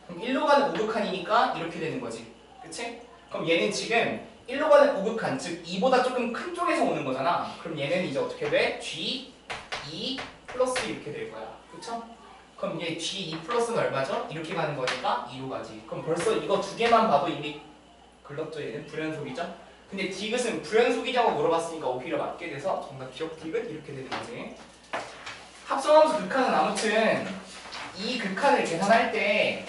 그럼 1로 가는 우극한이니까 이렇게 되는 거지. 그치? 그럼 얘는 지금 1로 가는 우극한, 즉 2보다 조금 큰 쪽에서 오는 거잖아. 그럼 얘는 이제 어떻게 돼? G, 2 플러스 이렇게 될 거야. 그쵸? 그럼 얘 G, 2 플러스는 얼마죠? 이렇게 가는 거니까 2로 가지. 그럼 벌써 이거 두 개만 봐도 이미 글렀죠 얘는? 불연속이죠? 근데 디귿은 불연속이냐고 물어봤으니까 오히려 맞게 돼서 정답 기억 디귿 이렇게 되는 거지. 합성함수 극한은 아무튼 이 극한을 계산할 때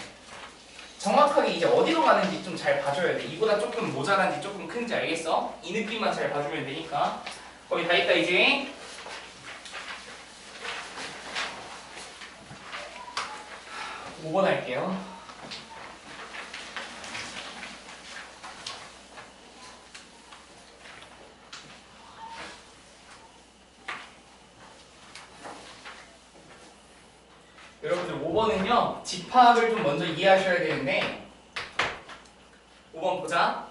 정확하게 이제 어디로 가는지 좀 잘 봐줘야 돼. 이보다 조금 모자란지 조금 큰지 알겠어? 이 느낌만 잘 봐주면 되니까. 거의 다 있다 이제. 오번 할게요. 여러분들 5번은요 집합을 좀 먼저 이해하셔야 되는데 5번 보자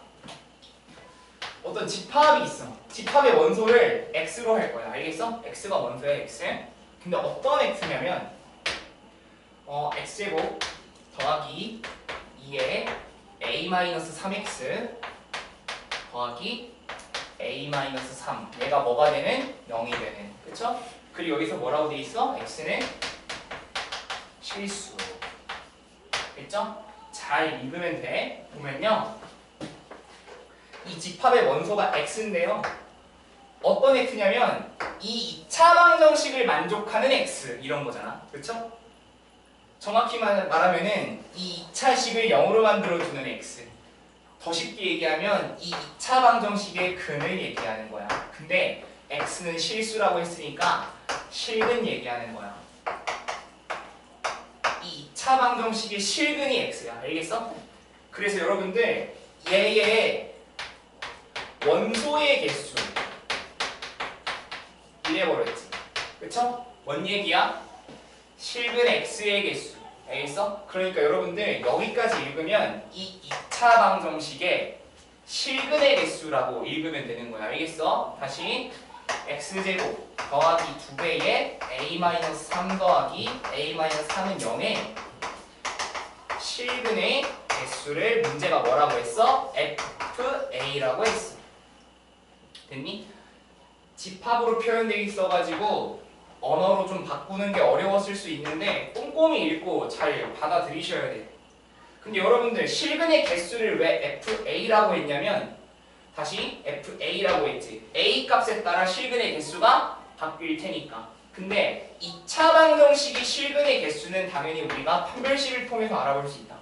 어떤 집합이 있어 집합의 원소를 x로 할 거야 알겠어? x가 원소야 x 근데 어떤 x냐면 어 x제곱 더하기 2에 a-3x 더하기 a-3 얘가 뭐가 되는? 0이 되는 그쵸? 그리고 여기서 뭐라고 돼 있어? x는 실수. 됐죠? 잘 읽으면 돼. 보면요. 이 집합의 원소가 x인데요. 어떤 x냐면 이 2차 방정식을 만족하는 x 이런 거잖아. 그렇죠? 정확히 말- 말하면은 이 2차식을 0으로 만들어주는 x. 더 쉽게 얘기하면 이 2차 방정식의 근을 얘기하는 거야. 근데 x는 실수라고 했으니까 실근 얘기하는 거야. 이 2차 방정식의 실근이 x야. 알겠어? 그래서 여러분들 얘의 원소의 개수 이래버렸지. 그쵸? 뭔 얘기야? 실근 x의 개수. 알겠어? 그러니까 여러분들 여기까지 읽으면 이 2차 방정식의 실근의 개수라고 읽으면 되는 거야. 알겠어? 다시 x제곱 더하기 2배의 a-3 더하기 a-3은 0에 실근의 개수를 문제가 뭐라고 했어? FA라고 했어. 됐니? 집합으로 표현되어 있어가지고 언어로 좀 바꾸는 게 어려웠을 수 있는데 꼼꼼히 읽고 잘 받아들이셔야 돼. 근데 여러분들 실근의 개수를 왜 FA라고 했냐면 다시 FA라고 했지. A 값에 따라 실근의 개수가 바뀔 테니까. 근데 2차 방정식이 실근의 개수는 당연히 우리가 판별식을 통해서 알아볼 수 있다.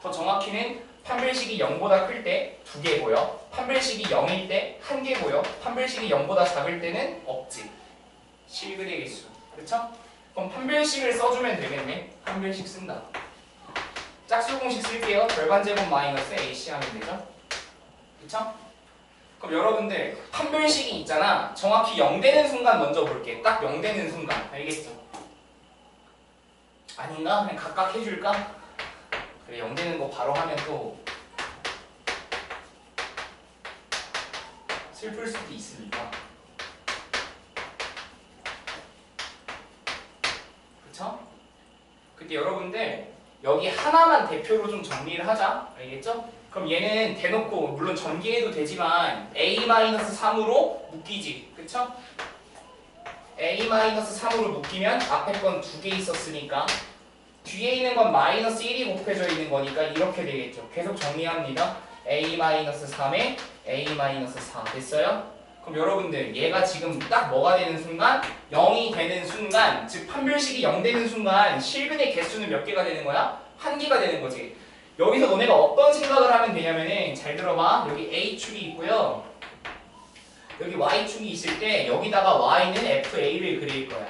더 정확히는 판별식이 0보다 클때두 개고요. 판별식이 0일 때한 개고요. 판별식이 0보다 작을 때는 없지. 실근의 개수. 그렇죠? 그럼 판별식을 써주면 되겠네. 판별식 쓴다. 짝수 공식 쓸게요. 절반 제곱 마이너스 AC 하면 되죠? 그쵸? 그럼 여러분들 판별식이 있잖아. 정확히 0 되는 순간 먼저 볼게. 딱 0 되는 순간. 알겠죠? 아닌가? 그냥 각각 해줄까? 그래 0 되는 거 바로 하면 또 슬플 수도 있으니까. 그쵸? 그때 여러분들 여기 하나만 대표로 좀 정리를 하자. 알겠죠? 그럼 얘는 대놓고 물론 전개해도 되지만 a-3으로 묶이지. 그쵸? a-3으로 묶이면 앞에 건 두 개 있었으니까 뒤에 있는 건 마이너스 1이 곱해져 있는 거니까 이렇게 되겠죠. 계속 정리합니다. a 마이너스 3에 a 마이너스 4 됐어요? 그럼 여러분들 얘가 지금 딱 뭐가 되는 순간 0이 되는 순간 즉 판별식이 0 되는 순간 실근의 개수는 몇 개가 되는 거야? 한 개가 되는 거지. 여기서 너네가 어떤 생각을 하면 되냐면은 잘 들어봐. 여기 A축이 있고요. 여기 Y축이 있을 때 여기다가 Y는 FA를 그릴 거야.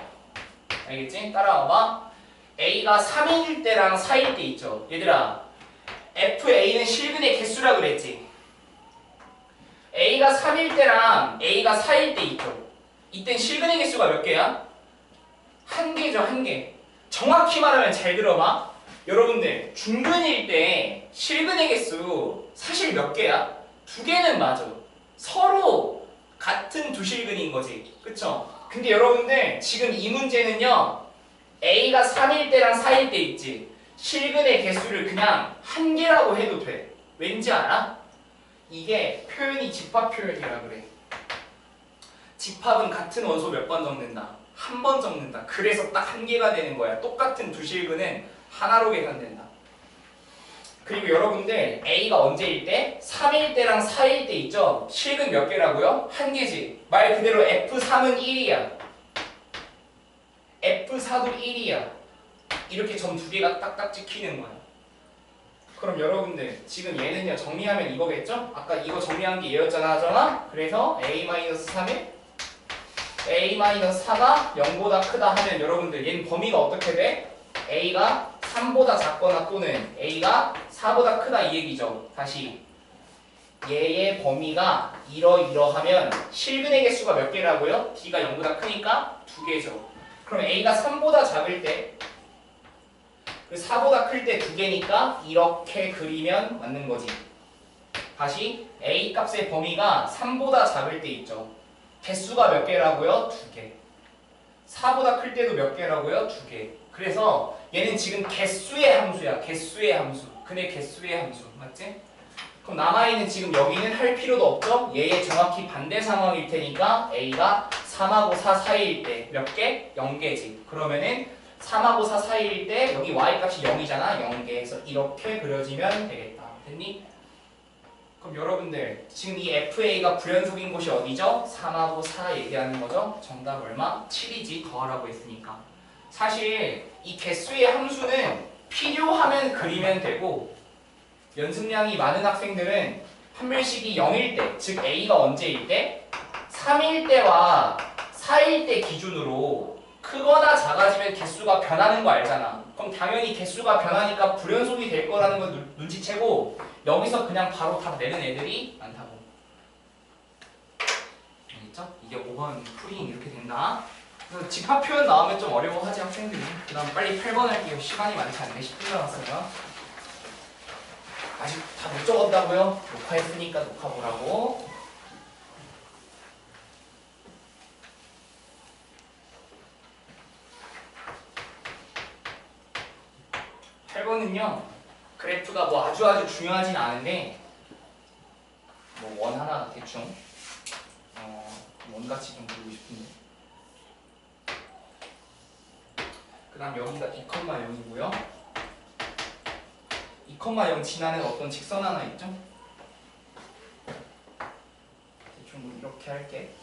알겠지? 따라와봐. A가 3일 때랑 4일 때 있죠. 얘들아, FA는 실근의 개수라 그랬지. A가 3일 때랑 A가 4일 때 있죠. 이땐 실근의 개수가 몇 개야? 한 개죠, 한 개. 정확히 말하면 잘 들어봐. 여러분들, 중근일 때 실근의 개수 사실 몇 개야? 두 개는 맞아. 서로 같은 두 실근인 거지. 그쵸? 근데 여러분들, 지금 이 문제는요, A가 3일 때랑 4일 때 있지. 실근의 개수를 그냥 한 개라고 해도 돼. 왠지 알아? 이게 표현이 집합 표현이라 그래. 집합은 같은 원소 몇 번 적는다? 한 번 적는다. 그래서 딱 한 개가 되는 거야. 똑같은 두 실근은 하나로 계산된다. 그리고 여러분들 A가 언제일 때? 3일 때랑 4일 때 있죠? 실근 몇 개라고요? 한 개지. 말 그대로 F3은 1이야. F4도 1이야. 이렇게 점 두 개가 딱딱 찍히는 거야. 그럼 여러분들 지금 얘는요 정리하면 이거겠죠? 아까 이거 정리한 게 얘였잖아 하잖아? 그래서 A-3에 A-4가 0보다 크다 하면 여러분들 얘는 범위가 어떻게 돼? A가 3보다 작거나 또는 A가 4보다 크다 이 얘기죠. 다시 얘의 범위가 이러이러하면 실근의 개수가 몇 개라고요? D가 0보다 크니까 두 개죠. 그럼 A가 3보다 작을 때그 4보다 클 때 두 개니까 이렇게 그리면 맞는 거지. 다시 A 값의 범위가 3보다 작을 때 있죠. 개수가 몇 개라고요? 두 개. 4보다 클 때도 몇 개라고요? 두 개. 그래서 얘는 지금 개수의 함수야. 개수의 함수. 근의 개수의 함수. 맞지? 그럼 남아있는 지금 여기는 할 필요도 없죠? 얘의 정확히 반대 상황일 테니까 A가 3하고 4 사이일 때 몇 개? 0개지. 그러면은 3하고 4 사이일 때 여기 y값이 0이잖아. 0개에서 이렇게 그려지면 되겠다. 됐니? 그럼 여러분들 지금 이 FA가 불연속인 곳이 어디죠? 3하고 4 얘기하는 거죠? 정답 얼마? 7이지 더하라고 했으니까 사실 이 개수의 함수는 필요하면 그리면 되고 연습량이 많은 학생들은 판별식이 0일 때, 즉 A가 언제일 때? 3일 때와 4일 때 기준으로 크거나 작아지면 개수가 변하는 거 알잖아. 그럼 당연히 개수가 변하니까 불연속이 될 거라는 걸 눈- 눈치채고 여기서 그냥 바로 답 내는 애들이 많다고. 알겠죠? 이게 5번 풀이 이렇게 된다. 그래서 집합 표현 나오면 좀 어려워하지 학생들이. 그 다음 빨리 8번 할게요. 시간이 많지 않네. 10분 남았어요. 아직 다 못 적었다고요? 녹화했으니까 녹화 보라고. 팔번은요 그래프가 뭐 아주 아주 중요하진 않은데 뭐 원 하나 대충 어, 원같이 좀 그리고 싶은데. 그 다음 여기가 2,0이고요. 2,0 지나는 어떤 직선 하나 있죠? 대충 뭐 이렇게 할게.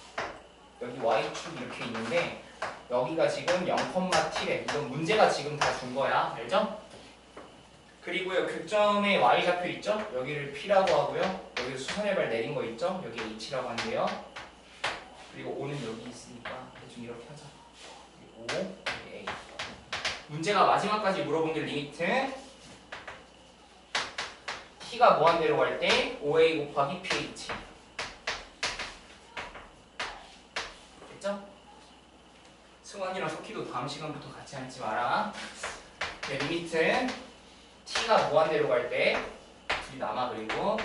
여기 y축 이렇게 있는데 여기가 지금 0,t래. 이건 문제가 지금 다 준 거야. 알죠? 그리고요 교점에 y 좌표 있죠? 여기를 p라고 하고요. 여기 수선의 발 내린 거 있죠? 여기 h라고 한대요. 그리고 o는 여기 있으니까 대충 이렇게 하자 여기 a. 문제가 마지막까지 물어본 게 limit. t가 무한대로 갈 때 OA 곱하기 PH. 됐죠? 승환이랑 석희도 다음 시간부터 같이 앉지 마라. 네, limit t가 무한대로 갈때 둘이 남아 그리고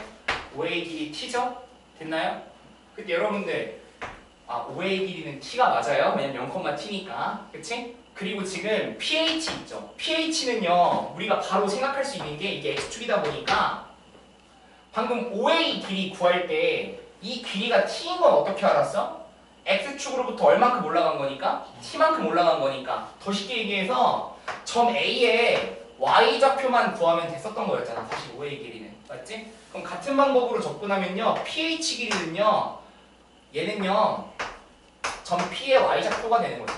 OA 길이 t죠? 됐나요? 근데 여러분들 아 OA 길이는 t가 맞아요 왜냐면 0,t니까 그치? 그리고 지금 PH 있죠 PH는요 우리가 바로 생각할 수 있는 게 이게 x축이다 보니까 방금 OA 길이 구할 때 이 길이가 t인 건 어떻게 알았어? x축으로부터 얼만큼 올라간 거니까? t만큼 올라간 거니까 더 쉽게 얘기해서 점 A에 y좌표만 구하면 됐었던 거였잖아 사실 오의 길이는 맞지? 그럼 같은 방법으로 접근하면요 ph 길이는요 얘는요 점 P의 y좌표가 되는 거지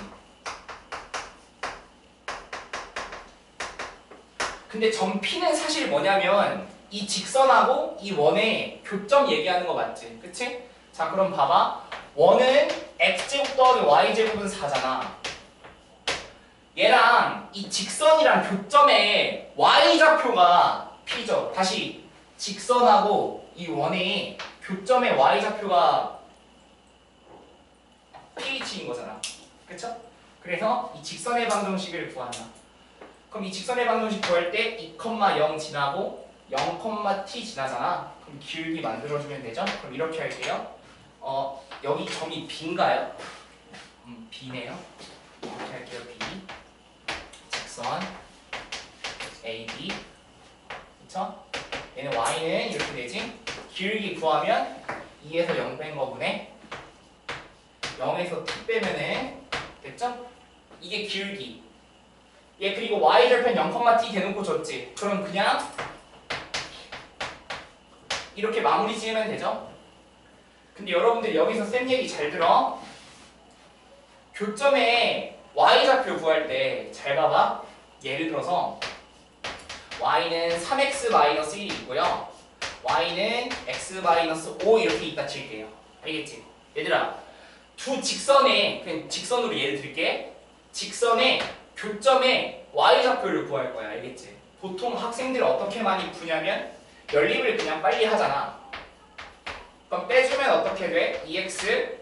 근데 점 P는 사실 뭐냐면 이 직선하고 이 원의 교점 얘기하는 거 맞지? 그치? 자 그럼 봐봐 원은 x제곱 더하기 y제곱은 4잖아 얘랑 이 직선이랑 교점의 y좌표가 P죠 다시 직선하고 이 원의 교점의 y좌표가 PH인 거잖아 그쵸? 그래서 이 직선의 방정식을 구한다 그럼 이 직선의 방정식 구할 때 2,0 지나고 0,t 지나잖아. 그럼 기울기 만들어주면 되죠? 그럼 이렇게 할게요. 어 여기 점이 B인가요? 음, B네요. 이렇게 할게요. B. 직선 AB. 그쵸? 얘는 Y는 이렇게 되지? 기울기 구하면 2에서 0 뺀 거분에 0에서 t 빼면은 됐죠? 이게 기울기. 얘 그리고 y절편 0,t 대놓고 줬지. 그럼 그냥 이렇게 마무리 지으면 되죠? 근데 여러분들 여기서 쌤 얘기 잘 들어. 교점에 y좌표 구할 때 잘 봐봐. 예를 들어서 y는 3x 1이 있고요. y는 x 5 이렇게 있다 칠게요. 알겠지? 얘들아, 두 직선에 그냥 직선으로 예를 들게. 직선에 교점에 y좌표를 구할 거야. 알겠지? 보통 학생들 어떻게 많이 푸냐면 연립을 그냥 빨리 하잖아. 그럼 빼주면 어떻게 돼? 2x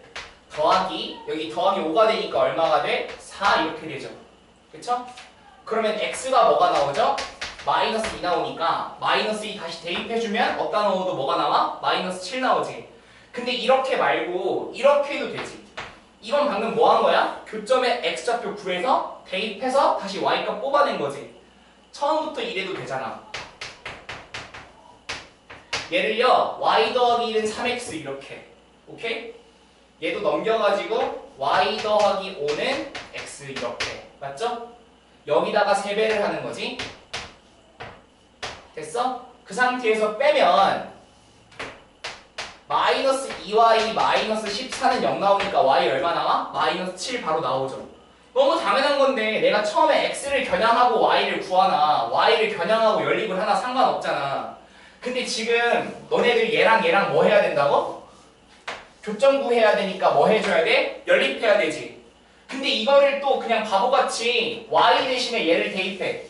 더하기 여기 더하기 5가 되니까 얼마가 돼? 4 이렇게 되죠. 그쵸? 그러면 x가 뭐가 나오죠? 마이너스 2 나오니까 마이너스 2 다시 대입해주면 어디다 넣어도 뭐가 나와? 마이너스 7 나오지. 근데 이렇게 말고 이렇게 해도 되지. 이건 방금 뭐 한 거야? 교점에 x좌표 구해서 대입해서 다시 y값 뽑아낸 거지. 처음부터 이래도 되잖아. 얘를요 y 더하기 1은 3x 이렇게 오케이? 얘도 넘겨가지고 y 더하기 5는 x 이렇게 맞죠? 여기다가 3배를 하는 거지 됐어? 그 상태에서 빼면 마이너스 2y 마이너스 14는 0 나오니까 y 얼마 나와? 마이너스 7 바로 나오죠 너무 당연한 건데 내가 처음에 x를 겨냥하고 y를 구하나 y를 겨냥하고 연립을 하나 상관없잖아 근데 지금 너네들 얘랑 얘랑 뭐 해야 된다고? 교점 구해야 되니까 뭐 해줘야 돼? 연립해야 되지. 근데 이거를 또 그냥 바보같이 y 대신에 얘를 대입해.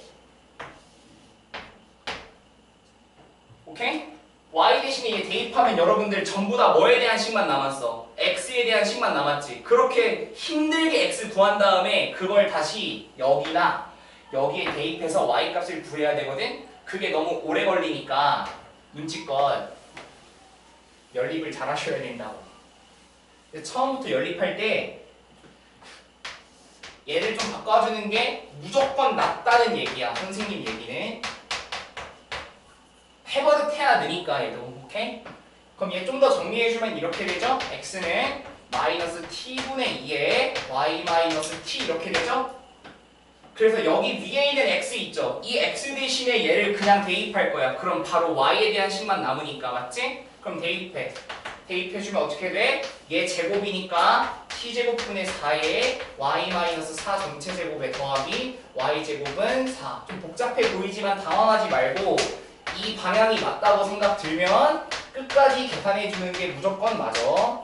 오케이? y 대신에 얘 대입하면 여러분들 전부 다 뭐에 대한 식만 남았어? x에 대한 식만 남았지. 그렇게 힘들게 x 구한 다음에 그걸 다시 여기나 여기에 대입해서 y 값을 구해야 되거든? 그게 너무 오래 걸리니까 눈치껏 연립을 잘 하셔야 된다고. 처음부터 연립할 때 얘를 좀 바꿔주는 게 무조건 낫다는 얘기야. 선생님 얘기는. 해버릇해야 되니까 얘도. 오케이? 그럼 얘 좀 더 정리해주면 이렇게 되죠? x는 마이너스 t분의 2에 y 마이너스 t 이렇게 되죠? 그래서 여기 위에 있는 x 있죠? 이 x 대신에 얘를 그냥 대입할 거야. 그럼 바로 y에 대한 식만 남으니까 맞지? 그럼 대입해. 대입해주면 어떻게 돼? 얘 제곱이니까 t제곱분의 4에 y-4 전체 제곱에 더하기 y제곱은 4. 좀 복잡해 보이지만 당황하지 말고 이 방향이 맞다고 생각 들면 끝까지 계산해주는 게 무조건 맞아.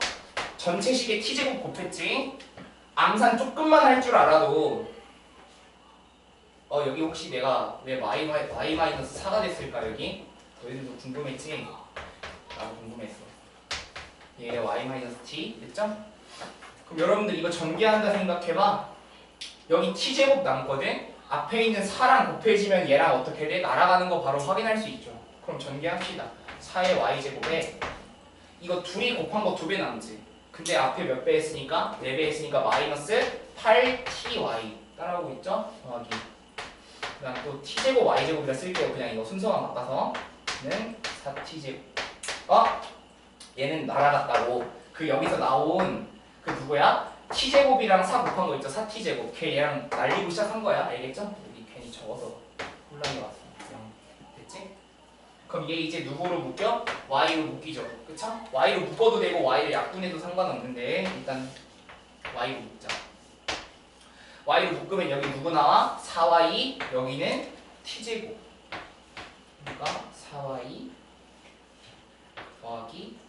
전체식에 t제곱 곱했지? 암산 조금만 할 줄 알아도 어 여기 혹시 내가 왜 y, y 마이너스 4가 됐을까 여기? 너희들도 궁금했지? 나도 궁금했어 얘 y 마이너스 t 됐죠? 그럼 여러분들 이거 전개한다 생각해봐 여기 t제곱 남거든? 앞에 있는 4랑 곱해지면 얘랑 어떻게 돼? 날아가는 거 바로 확인할 수 있죠 그럼 전개합시다 4의 y제곱에 이거 둘이 곱한 거 두 배 남지 근데 앞에 몇 배 했으니까? 4배 했으니까 마이너스 8ty 따라오고 있죠? 더하기 그다음 또 t제곱 y제곱이라 쓸게요. 그냥 이거 순서만 바꿔서 는 4t제곱. 어? 얘는 날아갔다고. 그 여기서 나온 그 누구야? t제곱이랑 4 곱한 거 있죠 4t제곱 걔 얘랑 날리고 시작한 거야 알겠죠? 여기 괜히 적어서 혼란이 왔어 됐지? 그럼 얘 이제 누구로 묶여? y로 묶이죠 그쵸? y로 묶어도 되고 y를 약분해도 상관없는데 일단 y로 묶자 y로 묶으면 여기 누구 나와? 4y 여기는 t제곱 그러니까 4y 더하기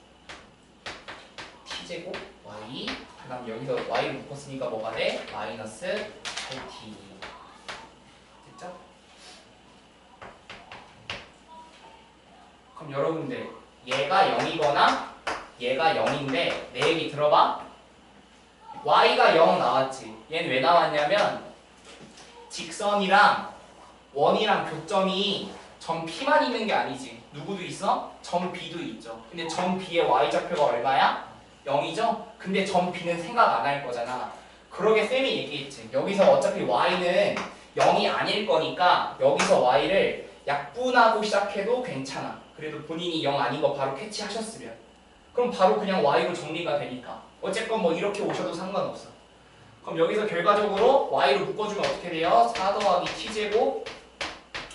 t제곱 y 그 다음 여기서 y를 묶었으니까 뭐가 돼? 마이너스 8t 됐죠? 그럼 여러분들 얘가 0이거나 얘가 0인데 내 얘기 들어봐 y가 0 나왔지 얘는 왜 나왔냐면 직선이랑 원이랑 교점이 점 P만 있는 게 아니지 누구도 있어? 점 B도 있죠 근데 점 B의 y좌표가 얼마야? 0이죠? 근데 점 B는 생각 안 할 거잖아 그러게 쌤이 얘기했지 여기서 어차피 y는 0이 아닐 거니까 여기서 y를 약분하고 시작해도 괜찮아 그래도 본인이 0 아닌 거 바로 캐치하셨으면 그럼 바로 그냥 y로 정리가 되니까 어쨌건 뭐 이렇게 오셔도 상관없어 그럼 여기서 결과적으로 y로 묶어주면 어떻게 돼요? 4 더하기 t제곱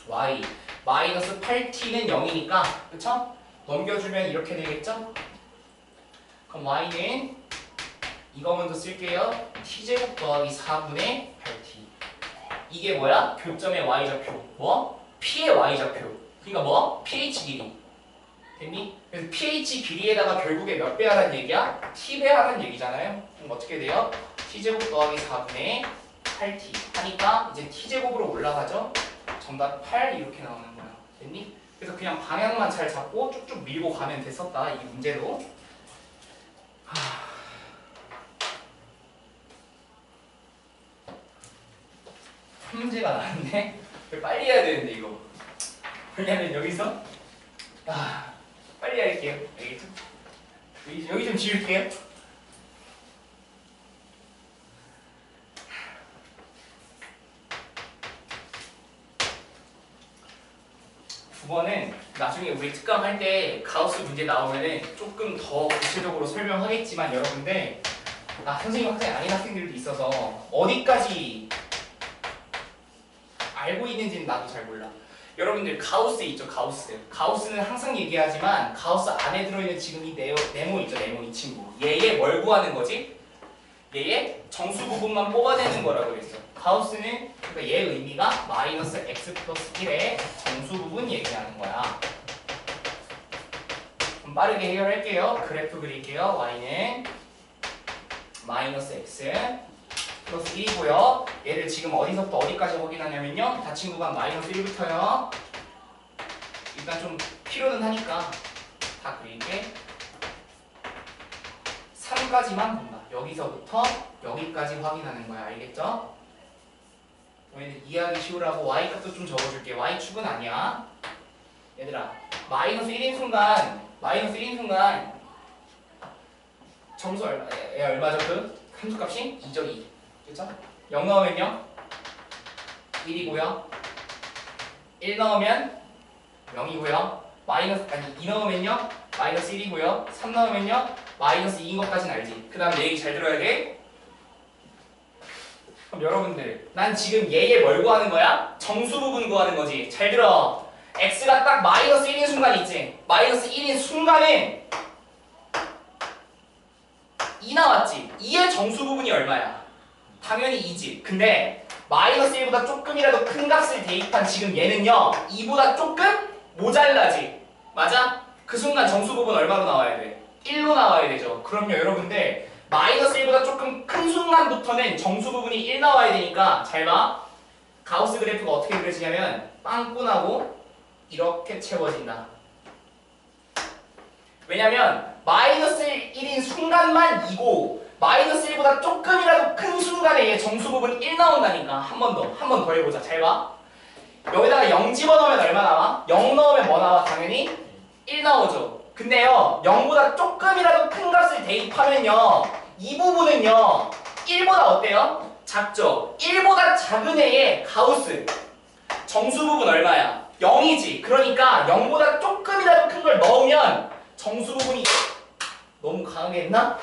y 마이너스 8t는 0이니까 그쵸? 넘겨주면 이렇게 되겠죠? 그럼 y는 이거 먼저 쓸게요 t제곱 더하기 4분의 8t 이게 뭐야? 교점의 y좌표 뭐? p의 y좌표 그러니까 뭐? ph 길이 됐니? 그래서 ph 길이에다가 결국에 몇 배 하라는 얘기야? t배 하라는 얘기잖아요 그럼 어떻게 돼요? t제곱 더하기 4분의 8t 하니까 이제 t제곱으로 올라가죠 정답 8 이렇게 나오는 거야 됐니? 그래서 그냥 방향만 잘 잡고 쭉쭉 밀고 가면 됐었다 이 문제도 하... 문제가 나왔네 빨리 해야 되는데 이거. 왜냐면 여기서? 아 빨리 할게요. 알겠죠? 여기, 여기 좀 지울게요 9번은 나중에 우리 특강 할 때 가우스 문제 나오면은 조금 더 구체적으로 설명하겠지만 여러분들 아 선생님 학생 아닌 학생들도 있어서 어디까지 알고 있는지는 나도 잘 몰라. 여러분들 가우스 있죠 가우스. 가우스는 항상 얘기하지만 가우스 안에 들어있는 지금 이 네모, 네모 있죠 네모 이 친구. 얘의 뭘 구하는 거지? 얘의 정수 부분만 뽑아내는 거라고 그랬어 가우스는 그러니까 얘의 의미가 마이너스 x 플러스 1의 정수 부분 얘기하는 거야. 그럼 빠르게 해결할게요. 그래프 그릴게요. y는 마이너스 x 플러스 1이고요. 얘를 지금 어디서부터 어디까지 확인하냐면요. 닫힌 구간 마이너스 1부터요. 일단 좀 필요는 하니까 다 그릴게. 3까지만 본다. 여기서부터 여기까지 확인하는 거야. 알겠죠? 너희들 이해하기 쉬우라고 y 값도 좀 적어줄게. y축은 아니야. 얘들아 마이너스 1인 순간 마이너스 1인 순간 점수 얼마 얘 얼마죠 그? 함수값이 2죠 2 그쵸? 0 넣으면요? 1이고요. 1 넣으면 0이고요. 마이너스 아니 2 넣으면요? 마이너스 1이고요. 3 넣으면요? 마이너스 2인 것까지는 알지? 그 다음 내 얘기 잘 들어야 돼 그럼 여러분들 난 지금 얘의 뭘 구하는 거야? 정수 부분 구하는 거지 잘 들어 x가 딱 마이너스 1인 순간 있지 마이너스 1인 순간에 2 나왔지 2의 정수 부분이 얼마야? 당연히 2지 근데 마이너스 1보다 조금이라도 큰 값을 대입한 지금 얘는요 2보다 조금 모자라지 맞아? 그 순간 정수 부분 얼마로 나와야 돼? 1로 나와야 되죠 그럼요 여러분들 마이너스 1보다 조금 큰 순간부터는 정수 부분이 1 나와야 되니까 잘 봐. 가우스 그래프가 어떻게 그려지냐면 빵꾸나고 이렇게 채워진다. 왜냐면 마이너스 1인 순간만 2고 마이너스 1보다 조금이라도 큰 순간에 얘 정수 부분 1 나온다니까. 한 번 더 한 번 더 해보자. 잘 봐. 여기다가 0 집어넣으면 얼마 나와? 0 넣으면 뭐 나와? 당연히? 1 나오죠 근데요 0보다 조금이라도 큰 값을 대입하면요 이 부분은요 1보다 어때요? 작죠 1보다 작은 애의 가우스 정수 부분 얼마야? 0이지 그러니까 0보다 조금이라도 큰 걸 넣으면 정수 부분이 너무 강하게 했나?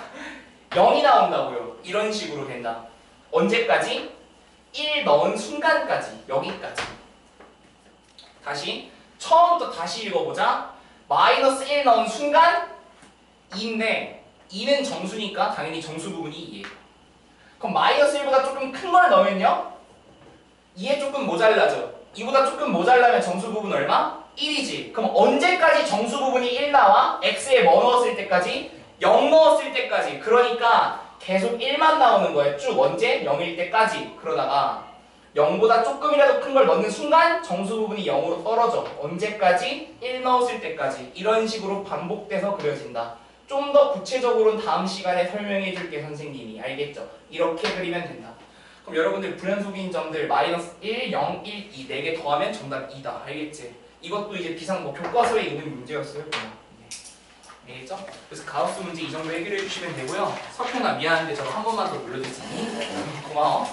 0이 나온다고요. 이런 식으로 된다. 언제까지? 1 넣은 순간까지. 여기까지. 다시 처음부터 다시 읽어보자. 마이너스 1 넣은 순간 2인데 2는 정수니까 당연히 정수 부분이 2예요. 그럼 마이너스 1보다 조금 큰 걸 넣으면요? 2에 조금 모자라죠. 2보다 조금 모자라면 정수 부분 얼마? 1이지. 그럼 언제까지 정수 부분이 1 나와? x에 뭐 넣었을 때까지? 0 넣었을 때까지. 그러니까 계속 1만 나오는 거예요. 쭉 언제? 0일 때까지. 그러다가 0보다 조금이라도 큰 걸 넣는 순간 정수 부분이 0으로 떨어져. 언제까지? 1 넣었을 때까지. 이런 식으로 반복돼서 그려진다. 좀 더 구체적으로는 다음 시간에 설명해 줄게 선생님이. 알겠죠? 이렇게 그리면 된다. 그럼 여러분들 불연속인 점들 마이너스 1, 0, 1, 2 4개 더하면 정답 2다. 알겠지? 이것도 이제 비상 뭐 교과서에 있는 문제였어요. 네. 알겠죠? 그래서 가우스 문제 이 정도 해결해 주시면 되고요. 석현아 미안한데 저거 한 번만 더 있니? 고마워.